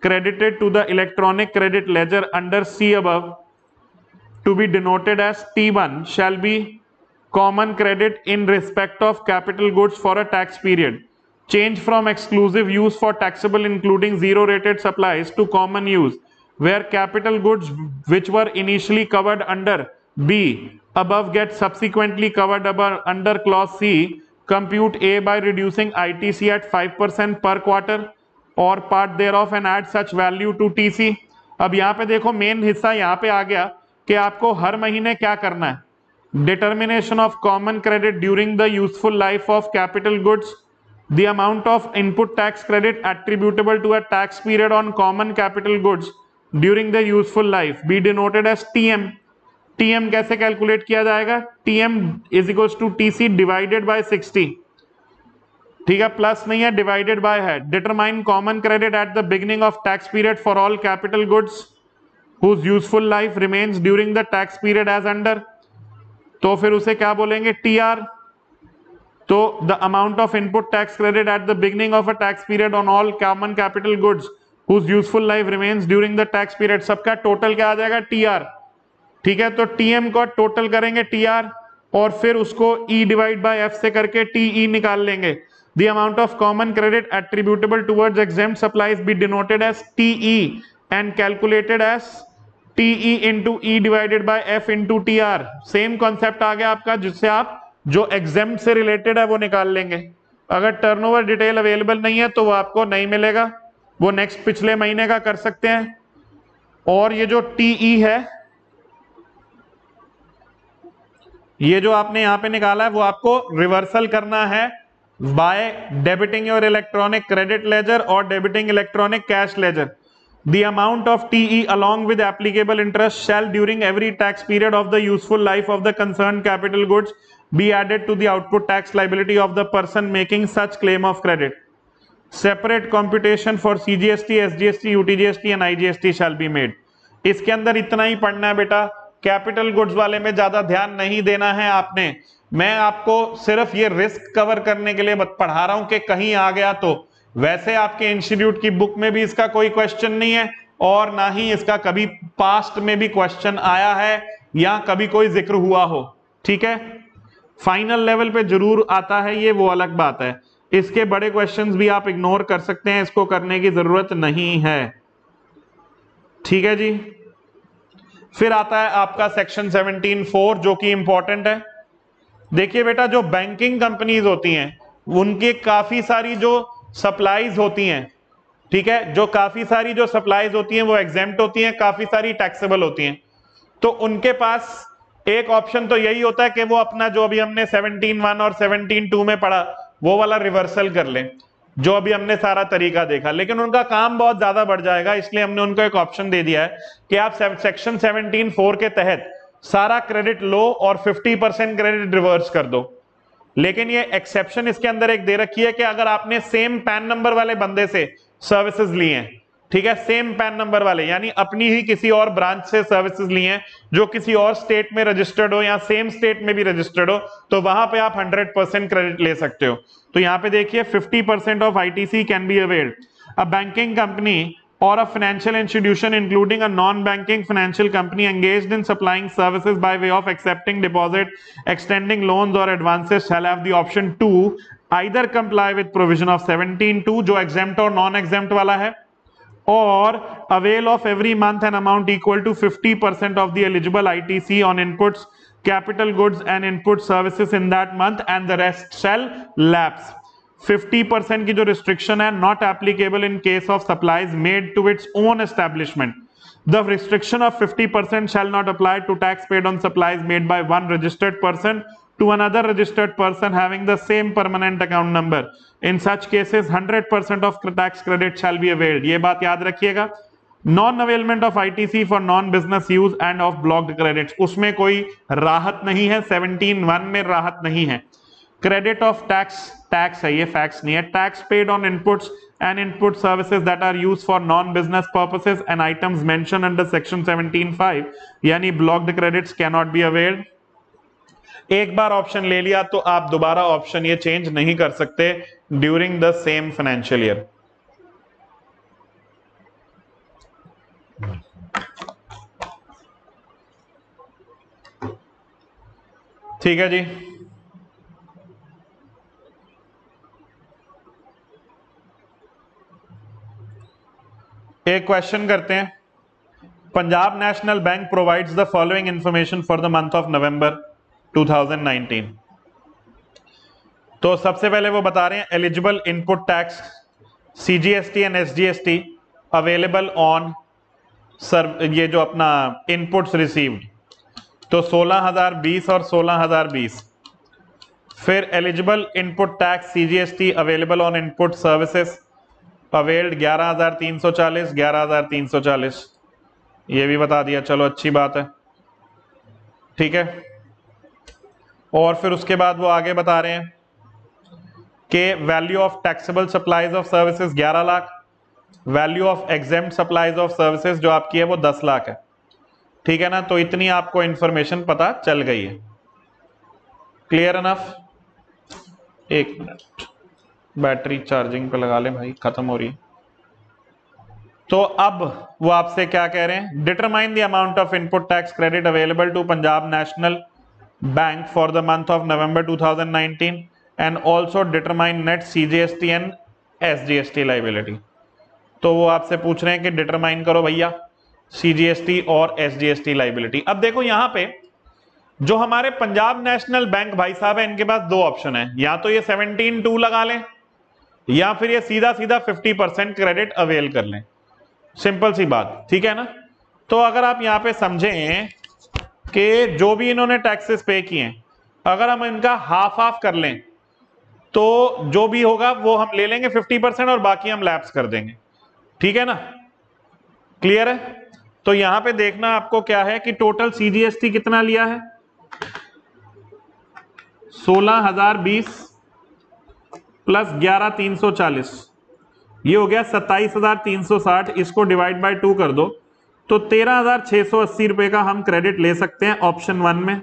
credited to the electronic credit ledger under C above to be denoted as T1 shall be common credit in respect of capital goods for a tax period. change from exclusive use for taxable including zero rated supplies to common use where capital goods which were initially covered under B above get subsequently covered under clause C compute A by reducing ITC at 5% per quarter और part thereof an add such value to TC अब यहाँ पे देखो main हिस्सा यहाँ पे आ गया कि आपको हर महीने क्या करना है? Determination of common credit during the useful life of capital goods the amount of input tax credit attributable to a tax period on common capital goods during the useful life be denoted as T M T कैसे calculate किया जाएगा? TM is equal to TC divided by sixty ठीक है plus नहीं है divided by है। Determine common credit at the beginning of tax period for all capital goods whose useful life remains during the tax period as under तो फिर उसे क्या बोलेंगे? टी आर तो the amount of input tax credit at the beginning of a tax period on all common capital goods whose useful life remains during the tax period सबका total क्या आ जाएगा? टी आर ठीक है तो TM को total करेंगे T R और फिर उसको ई डिवाइड बाय एफ़ से करके टीई e निकाल लेंगे। Amount of common credit attributable towards exam supplies be denoted as TE and calculated as TE into E divided by F into T R same concept आ गया आपका, जिससे आप जो exam से रिलेटेड है वो निकाल लेंगे। अगर टर्नओवर डिटेल अवेलेबल नहीं है तो वो आपको नहीं मिलेगा। वो नेक्स्ट पिछले महीने का कर सकते हैं। और ये जो टीई e है, ये जो आपने यहाँ पे निकाला है, वो आपको रिवर्सल करना है। By debiting your electronic credit ledger और debiting electronic cash ledger. The amount of T E along with applicable interest shall during every tax period of the useful life of the concern capital goods be added to the output tax liability of the person making such claim of credit separate competition for C G S T S G S T U G S T and I G S T shall be made इसके अंदर इतना ही पढ़ना है बेटा। Capital goods वाले में ज़्यादा ध्यान नहीं देना है आपने। मैं आपको सिर्फ़ ये रिस्क कवर करने के लिए पढ़ा रहा हूँ कि कहीं आ गया तो। वैसे आपके इंस्टीट्यूट की बुक में भी इसका कोई क्वेश्चन नहीं है, और ना ही इसका कभी पास्ट में भी क्वेश्चन आया है, या कभी कोई ज़िक्र हुआ हो। ठीक है? फाइनल लेवल पे ज़रूर आता है, ये वो अलग बात है। इसके बड़े क्वेश्चंस भी आप इग्नोर कर सकते हैं, इसको करने की ज़रूरत नहीं है। ठीक है जी? फिर आता है आपका सेक्शन 17 फोर जो कि इंपॉर्टेंट है। देखिए बेटा, जो बैंकिंग कंपनीज़ होती हैं, उनके काफ़ी सारी जो सप्लाईज होती हैं, ठीक है? जो काफ़ी सारी जो सप्लाईज होती हैं, वो एग्जेम्प्ट होती हैं, काफ़ी सारी टैक्सेबल होती हैं। तो उनके पास एक ऑप्शन तो यही होता है कि वो अपना जो अभी हमने 17.1 और 17.2 में पढ़ा, वो वाला रिवर्सल कर लें, जो अभी हमने सारा तरीका देखा। लेकिन उनका काम बहुत ज़्यादा बढ़ जाएगा, इसलिए हमने उनको एक ऑप्शन दे दिया है कि आप सेक्शन 17.4 के तहत सारा क्रेडिट लो और 50 परसेंट क्रेडिट रिवर्स कर दो। लेकिन ये एक्सेप्शन इसके अंदर एक दे रखी है कि अगर आपने सेम पैन नंबर वाले बंदे से सर्विसेज़ ली हैं, ठीक है? सेम पैन नंबर वाले, यानी अपनी ही किसी और ब्रांच से सर्विसेज़ ली हैं, जो किसी और स्टेट में रजिस्टर्ड हो या सेम स्टेट में भी रजिस्टर्ड हो तो वहाँ पे आप 100 परसेंट क्रेडिट ले सकते हो। तो यहाँ पे देखिए 50 percent of ITC can be availed a banking company or a financial institution including a non-banking financial company engaged in supplying services by way of accepting deposit extending loans or advances shall have the option to either comply with provision of 17.2 जो exempt और non exempt वाला है or avail of every month an amount equal to 50% of the eligible ITC on inputs capital goods and input services in that month and the rest shall lapse 50% की जो restriction है not applicable in case of supplies made to its own establishment the restriction of 50% percent shall not apply to tax paid on supplies made by one registered person to another registered person having the same permanent account number in such cases 100% percent of tax credit shall be availed ये बात याद रखिएगा। Non availment of I T C for non business use and of blocked credit उसमें कोई राहत नहीं है seventeen one में राहत नहीं है। क्रेडिट ऑफ़ टैक्स टैक्स है, ये फैक्स नहीं है। Tax paid on input and input service that are use for non business purposes and items mention under section 17.5 यानी block credits can not be availed एक बार ऑप्शन ले लिया तो आप दोबारा ऑप्शन ये चेंज नहीं कर सकते during the same financial year ठीक है जी। एक क्वेश्चन करते हैं। Punjab National Bank provides the following information for the month of November 2019 तो सबसे पहले वो बता रहे हैं eligible input tax CGST and SGST available on sir ये जो अपना इनपुट्स रिसीव्ड तो 16020 और 16020 फिर eligible input tax CGST available on input services availed 11340 11340 ये भी बता दिया, चलो अच्छी बात है। ठीक है? और फिर उसके बाद वो आगे बता रहे हैं कि value of taxable supplies of services 11 lakh. Value of exempt supplies of services जो आपकी है वो 10 लाख है। ठीक है ना? तो इतनी आपको इंफॉर्मेशन पता चल गई है। क्लियर अनफ एक मिनट बैटरी चार्जिंग पे लगा ले भाई, खत्म हो रही तो अब वो आपसे क्या कह रहे हैं? Determine the amount of input tax credit available to Punjab National Bank for the month of November 2019 and also determine net CGST and SGST liability तो वो आपसे पूछ रहे हैं कि डिटरमाइन करो भैया सीजीएसटी और एसजीएसटी लाइबिलिटी अब देखो यहाँ पे जो हमारे पंजाब नेशनल बैंक भाई साहब है, इनके पास दो ऑप्शन है। या तो ये 17 टू लगा लें या फिर ये सीधा सीधा 50 परसेंट क्रेडिट अवेल कर लें। सिंपल सी बात, ठीक है ना? तो अगर आप यहाँ पे समझें कि जो भी इन्होंने टैक्सेस पे किए अगर हम इनका हाफ़ हाफ़ कर लें तो जो भी होगा वो हम ले लेंगे 50 परसेंट और बाकी हम लैप्स कर देंगे। ठीक है ना? क्लियर है? तो यहाँ पे देखना आपको क्या है कि टोटल सीजीएसटी कितना लिया है? सोलह हज़ार बीस प्लस ग्यारह तीन सौ चालीस। ये हो गया सत्ताईस हज़ार तीन सौ साठ। इसको डिवाइड बाय टू कर दो। तो तेरह हज़ार छह सौ अस्सी रुपए का हम क्रेडिट ले सकते हैं ऑप्शन वन में।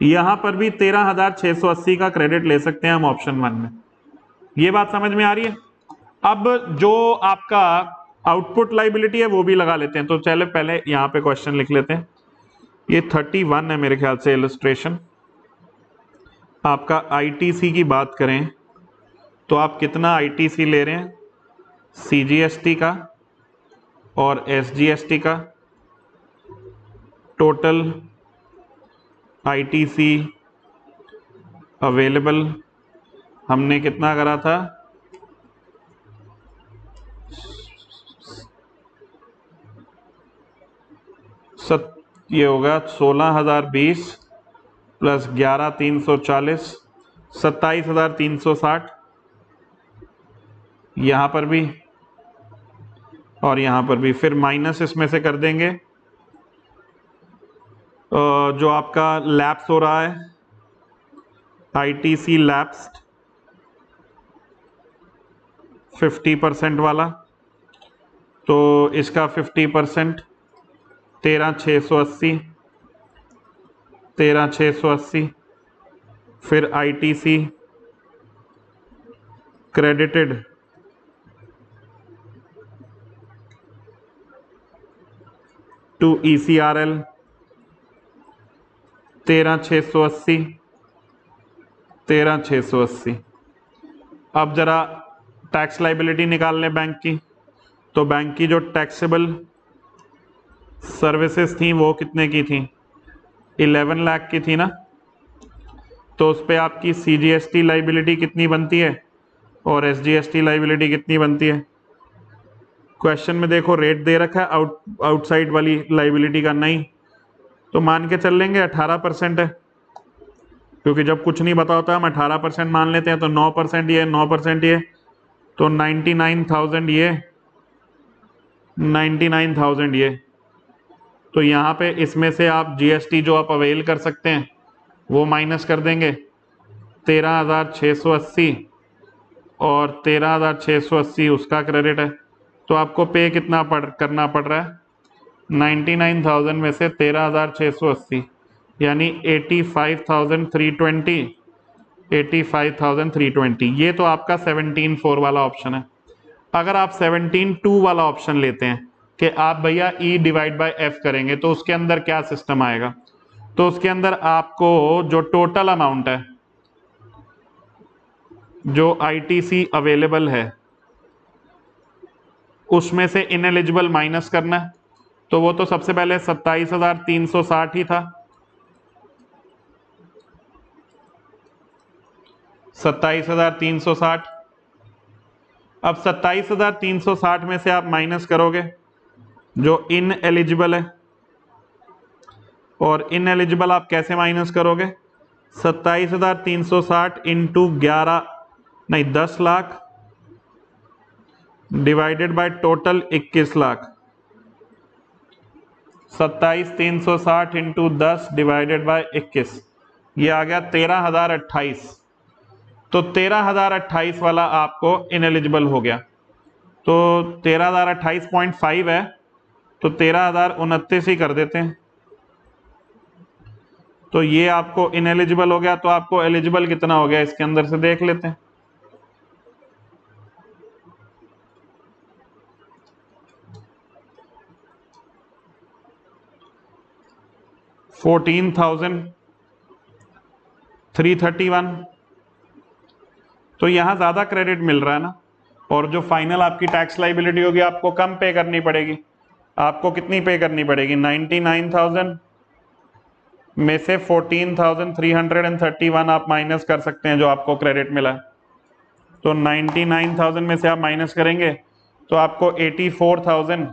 यहाँ पर भी तेरह हज़ार छह सौ अस्सी का क्रेडिट ले सकते हैं हम ऑप्शन वन में। ये बात समझ में आ रही है? अब जो आपका आउटपुट लाइबिलिटी है वो भी लगा लेते हैं। तो चले पहले यहाँ पे क्वेश्चन लिख लेते हैं। ये थर्टी वन है मेरे ख्याल से इलस्ट्रेशन आपका आईटीसी की बात करें। तो आप कितना आईटीसी ले रहे हैं? सीजीएसटी का और एसजीएसटी का? टोटल आईटीसी अवेलेबल हमने कितना करा था? सत, ये होगा सोलह हज़ार बीस प्लस ग्यारह तीन सौ चालीस, सत्ताईस हज़ार तीन सौ साठ। यहाँ पर भी और यहाँ पर भी। फिर माइनस इसमें से कर देंगे। जो आपका लैप्स हो रहा है आईटीसी लैप्स 50 परसेंट वाला। तो इसका 50 परसेंट तेरह छः सौ अस्सी, तेरह छः सौ अस्सी, फिर ITC credited to E C R L तेरह छः सौ अस्सी, तेरह छः सौ अस्सी। अब ज़रा टैक्स लाइबिलिटी निकाल लें बैंक की। तो बैंक की जो टैक्सेबल सर्विसेज़ थी, वो कितने की थी? इलेवन लाख की थी ना? तो उस पर आपकी C G S T liability कितनी बनती है? और S G S T liability कितनी बनती है? क्वेश्चन में देखो रेट दे रखा है आउट आउटसाइड वाली लाइबिलिटी का नहीं। तो मान के चल लेंगे, अठारह परसेंट है। क्योंकि जब कुछ नहीं बता होता, हम अठारह परसेंट मान लेते हैं तो नौ परसेंट ये, नौ परसेंट ये तो नाइन्टी नाइन थाउज़ेंड ये नाइन्टी नाइन थाउज़ेंड ये। तो यहाँ पे इसमें से आप जीएसटी जो आप अवेल कर सकते हैं, वो माइनस कर देंगे। तेरह हज़ार सौ अस्सी और तेरह हज़ार सौ अस्सी, उसका क्रेडिट है। तो आपको पे कितना पड़, करना पड़ रहा है? नाइन्टी नाइन थाउज़ेंड में से तेरह हज़ार छः सौ अस्सी, यानी eighty five thousand three twenty, eighty five thousand three twenty. ये तो आपका सेवनटीन फोर वाला ऑप्शन है। अगर आप सेवनटीन टू वाला ऑप्शन लेते हैं कि आप भैया ई डिवाइड बाय एफ़ करेंगे तो उसके अंदर क्या सिस्टम आएगा? तो उसके अंदर आपको जो टोटल अमाउंट है, जो आईटीसी अवेलेबल है उसमें से इनएलिजिबल माइनस करना है। तो वो तो सबसे पहले सत्ताईस हज़ार तीन सौ साठ ही था। सत्ताईस हज़ार तीन सौ साठ। अब सत्ताईस हज़ार तीन सौ साठ में से आप माइनस करोगे, जो इन एलिजिबल है। और इन एलिजिबल आप कैसे माइनस करोगे? सत्ताईस हज़ार तीन सौ साठ इंटू ग्यारह, नहीं, दस लाख। डिवाइडेड बाय टोटल इक्कीस लाख। सत्ताईस तीन सौ साठ इंटू दस डिवाइडेड बाय इक्कीस। ये आ गया तेरह हज़ार अट्ठाईस। तो तेरह हज़ार अट्ठाईस वाला आपको इनएलिजिबल हो गया। तो तेरह हज़ार अट्ठाईस पॉइंट फाइव है। तो तेरह हज़ार उनतीस ही कर देते हैं। तो ये आपको इनएलिजिबल हो गया। तो आपको एलिजिबल कितना हो गया? इसके अंदर से देख लेते हैं। Fourteen thousand, three thirty one. तो यहाँ ज़्यादा क्रेडिट मिल रहा है ना? और जो फाइनल आपकी टैक्स लाइबिलिटी होगी, आपको कम पे करनी पड़ेगी। आपको कितनी पे करनी पड़ेगी? नाइन्टी नाइन थाउज़ेंड में से fourteen thousand three hundred and thirty one आप माइनस कर सकते हैं जो आपको क्रेडिट मिला है। तो नाइन्टी नाइन थाउज़ेंड में से आप माइनस करेंगे तो आपको eighty four thousand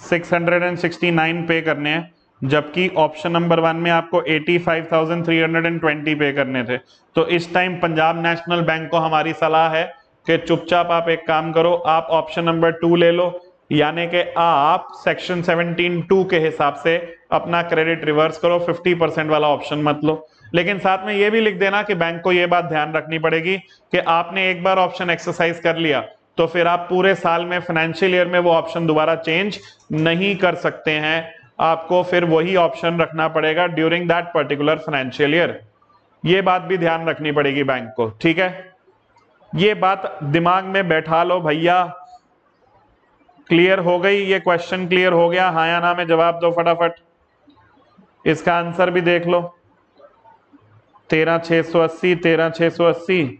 six hundred and sixty nine pay करने हैं। जबकि ऑप्शन नंबर वन में आपको 85,320 पे करने थे। तो इस टाइम पंजाब नेशनल बैंक को हमारी सलाह है कि चुपचाप आप एक काम करो आप ऑप्शन नंबर टू ले लो यानी कि आप सेक्शन 17 टू के हिसाब से अपना क्रेडिट रिवर्स करो 50 परसेंट वाला ऑप्शन मत लो। लेकिन साथ में ये भी लिख देना कि बैंक को यह बात ध्यान रखनी पड़ेगी कि आपने एक बार ऑप्शन एक्सरसाइज कर लिया तो फिर आप पूरे साल में फाइनेंशियल ईयर में वो ऑप्शन दोबारा चेंज नहीं कर सकते हैं। आपको फिर वही ऑप्शन रखना पड़ेगा during that particular financial year ये बात भी ध्यान रखनी पड़ेगी बैंक को, ठीक है? ये बात दिमाग में बैठा लो भैया। क्लियर हो गई? ये क्वेश्चन क्लियर हो गया? हाँ या ना में जवाब दो फटाफट। इसका आंसर भी देख लो। तेरह छह सौ अस्सी, तेरह छह सौ अस्सी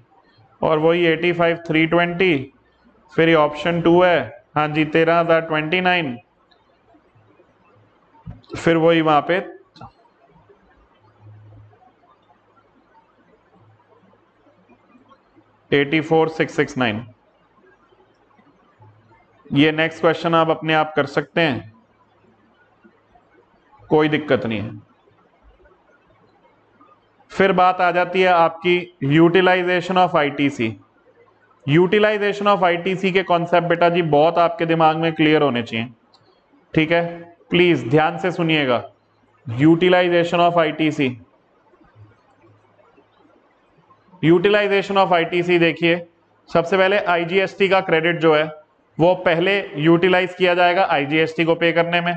और वही एटी फाइव थ्री ट्वेंटी फिर ये ऑप्शन टू है। हाँ जी, तेरह हज़ार ट्वेंटी नाइन फिर वही वहाँ पे eight four six six nine ये नेक्स्ट क्वेश्चन आप अपने आप कर सकते हैं। कोई दिक्कत नहीं है। फिर बात आ जाती है आपकी utilization of ITC utilization of ITC के कॉन्सेप्ट बेटा जी बहुत आपके दिमाग में क्लियर होने चाहिए। ठीक है? प्लीज़ ध्यान से सुनिएगा। Utilization of ITC utilization of ITC देखिए। सबसे पहले आईजीएसटी का क्रेडिट जो है, वो पहले यूटिलाइज किया जाएगा आईजीएसटी को पे करने में।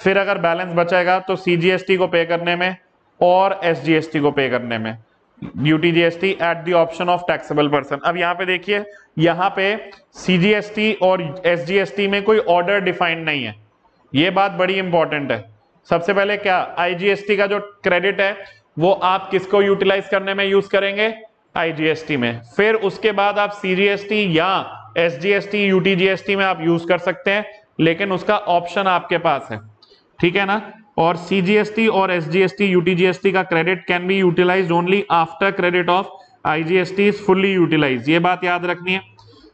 फिर अगर बैलेंस बचेगा तो सीजीएसटी को पे करने में और एसजीएसटी को पे करने में। UTGST at the option of taxable person अब यहाँ पे देखिए, यहाँ पे सीजीएसटी और एसजीएसटी में कोई ऑर्डर डिफाइंड नहीं है। ये बात बड़ी इंपॉर्टेंट है। सबसे पहले क्या आईजीएसटी का जो क्रेडिट है, वो आप किसको यूटिलाइज करने में यूज़ करेंगे? आईजीएसटी में। फिर उसके बाद आप सीजीएसटी या एसजीएसटी यूटीजीएसटी में आप यूज़ कर सकते हैं, लेकिन उसका ऑप्शन आपके पास है। ठीक है ना? और सीजीएसटी और एसजीएसटी यूटीजीएसटी का credit can be utilize only after credit of IGST is fully utilize ये बात याद रखनी है।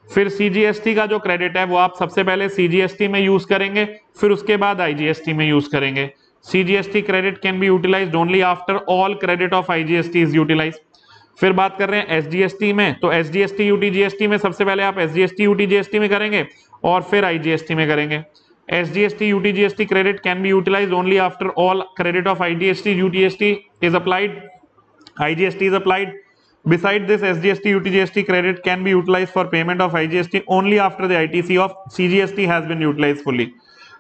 फिर सीजीएसटी का जो क्रेडिट है वो आप सबसे पहले सीजीएसटी में यूज़ करेंगे फिर उसके बाद आईजीएसटी में यूज़ करेंगे CGST credit can be utilize only after all credit of IGST is utilize फिर बात कर रहे हैं एसजीएसटी में तो एसजीएसटी यूटीजीएसटी में सबसे पहले आप एसजीएसटी यूटीजीएसटी में करेंगे और फिर आईजीएसटी में करेंगे SGST UTGST credit can be utilize only after all credit of IGST UTST is applied IGST is applied Beside this, SGST, UTGST credit can be utilized for payment of IGST only after the ITC of CGST has been utilized fully.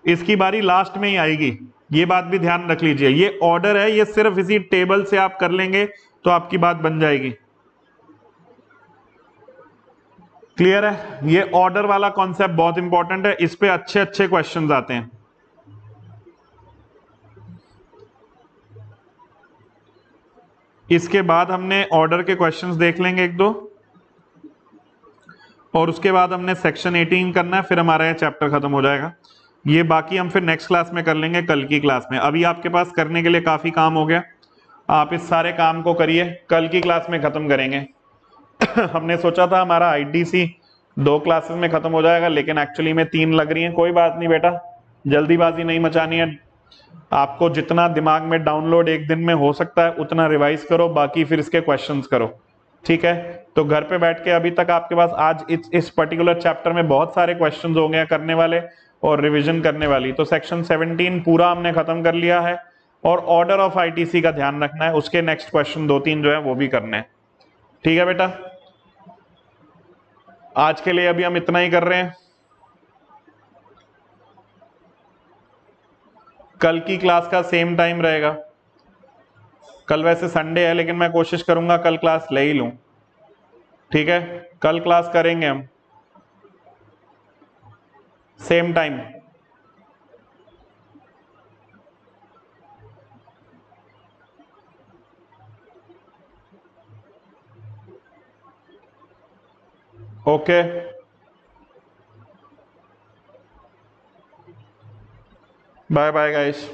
इसकी बारी last में ही आएगी। ये बात भी ध्यान रख लीजिए। ये ऑर्डर है ये सिर्फ़ इसी टेबल से आप कर लेंगे तो आपकी बात बन जाएगी। क्लियर है? ये ऑर्डर वाला कॉन्सेप्ट बहुत इंपॉर्टेंट है। इस पे अच्छे अच्छे क्वेश्चंस आते हैं। इसके बाद हमने ऑर्डर के क्वेश्चंस देख लेंगे एक दो। और उसके बाद हमने सेक्शन 18 करना है, फिर हमारा ये चैप्टर खत्म हो जाएगा। ये बाकी हम फिर नेक्स्ट क्लास में कर लेंगे, कल की क्लास में। अभी आपके पास करने के लिए काफ़ी काम हो गया। आप इस सारे काम को करिए, कल की क्लास में ख़त्म करेंगे। [coughs] हमने सोचा था हमारा आईडीसी दो क्लासेस में ख़त्म हो जाएगा, लेकिन एक्चुअली में तीन लग रही हैं। कोई बात नहीं बेटा, जल्दीबाजी नहीं मचानी है। आपको जितना दिमाग में डाउनलोड एक दिन में हो सकता है, उतना रिवाइज करो, बाकी फिर इसके क्वेश्चन करो। ठीक है? तो घर पे बैठ के अभी तक आपके पास आज इस इस पर्टिकुलर चैप्टर में बहुत सारे क्वेश्चंस हो गए करने वाले और रिवीजन करने वाली। तो सेक्शन 17 पूरा हमने खत्म कर लिया है और ऑर्डर ऑफ़ आईटीसी का ध्यान रखना है। उसके नेक्स्ट क्वेश्चन दो तीन जो है, वो भी करने हैं। ठीक है बेटा? आज के लिए अभी हम इतना ही कर रहे हैं। कल की क्लास का सेम टाइम रहेगा। कल वैसे संडे है, लेकिन मैं कोशिश करूँगा कल क्लास ले ही लूँ। ठीक है? कल क्लास करेंगे हम। Same time. Okay? Bye bye guys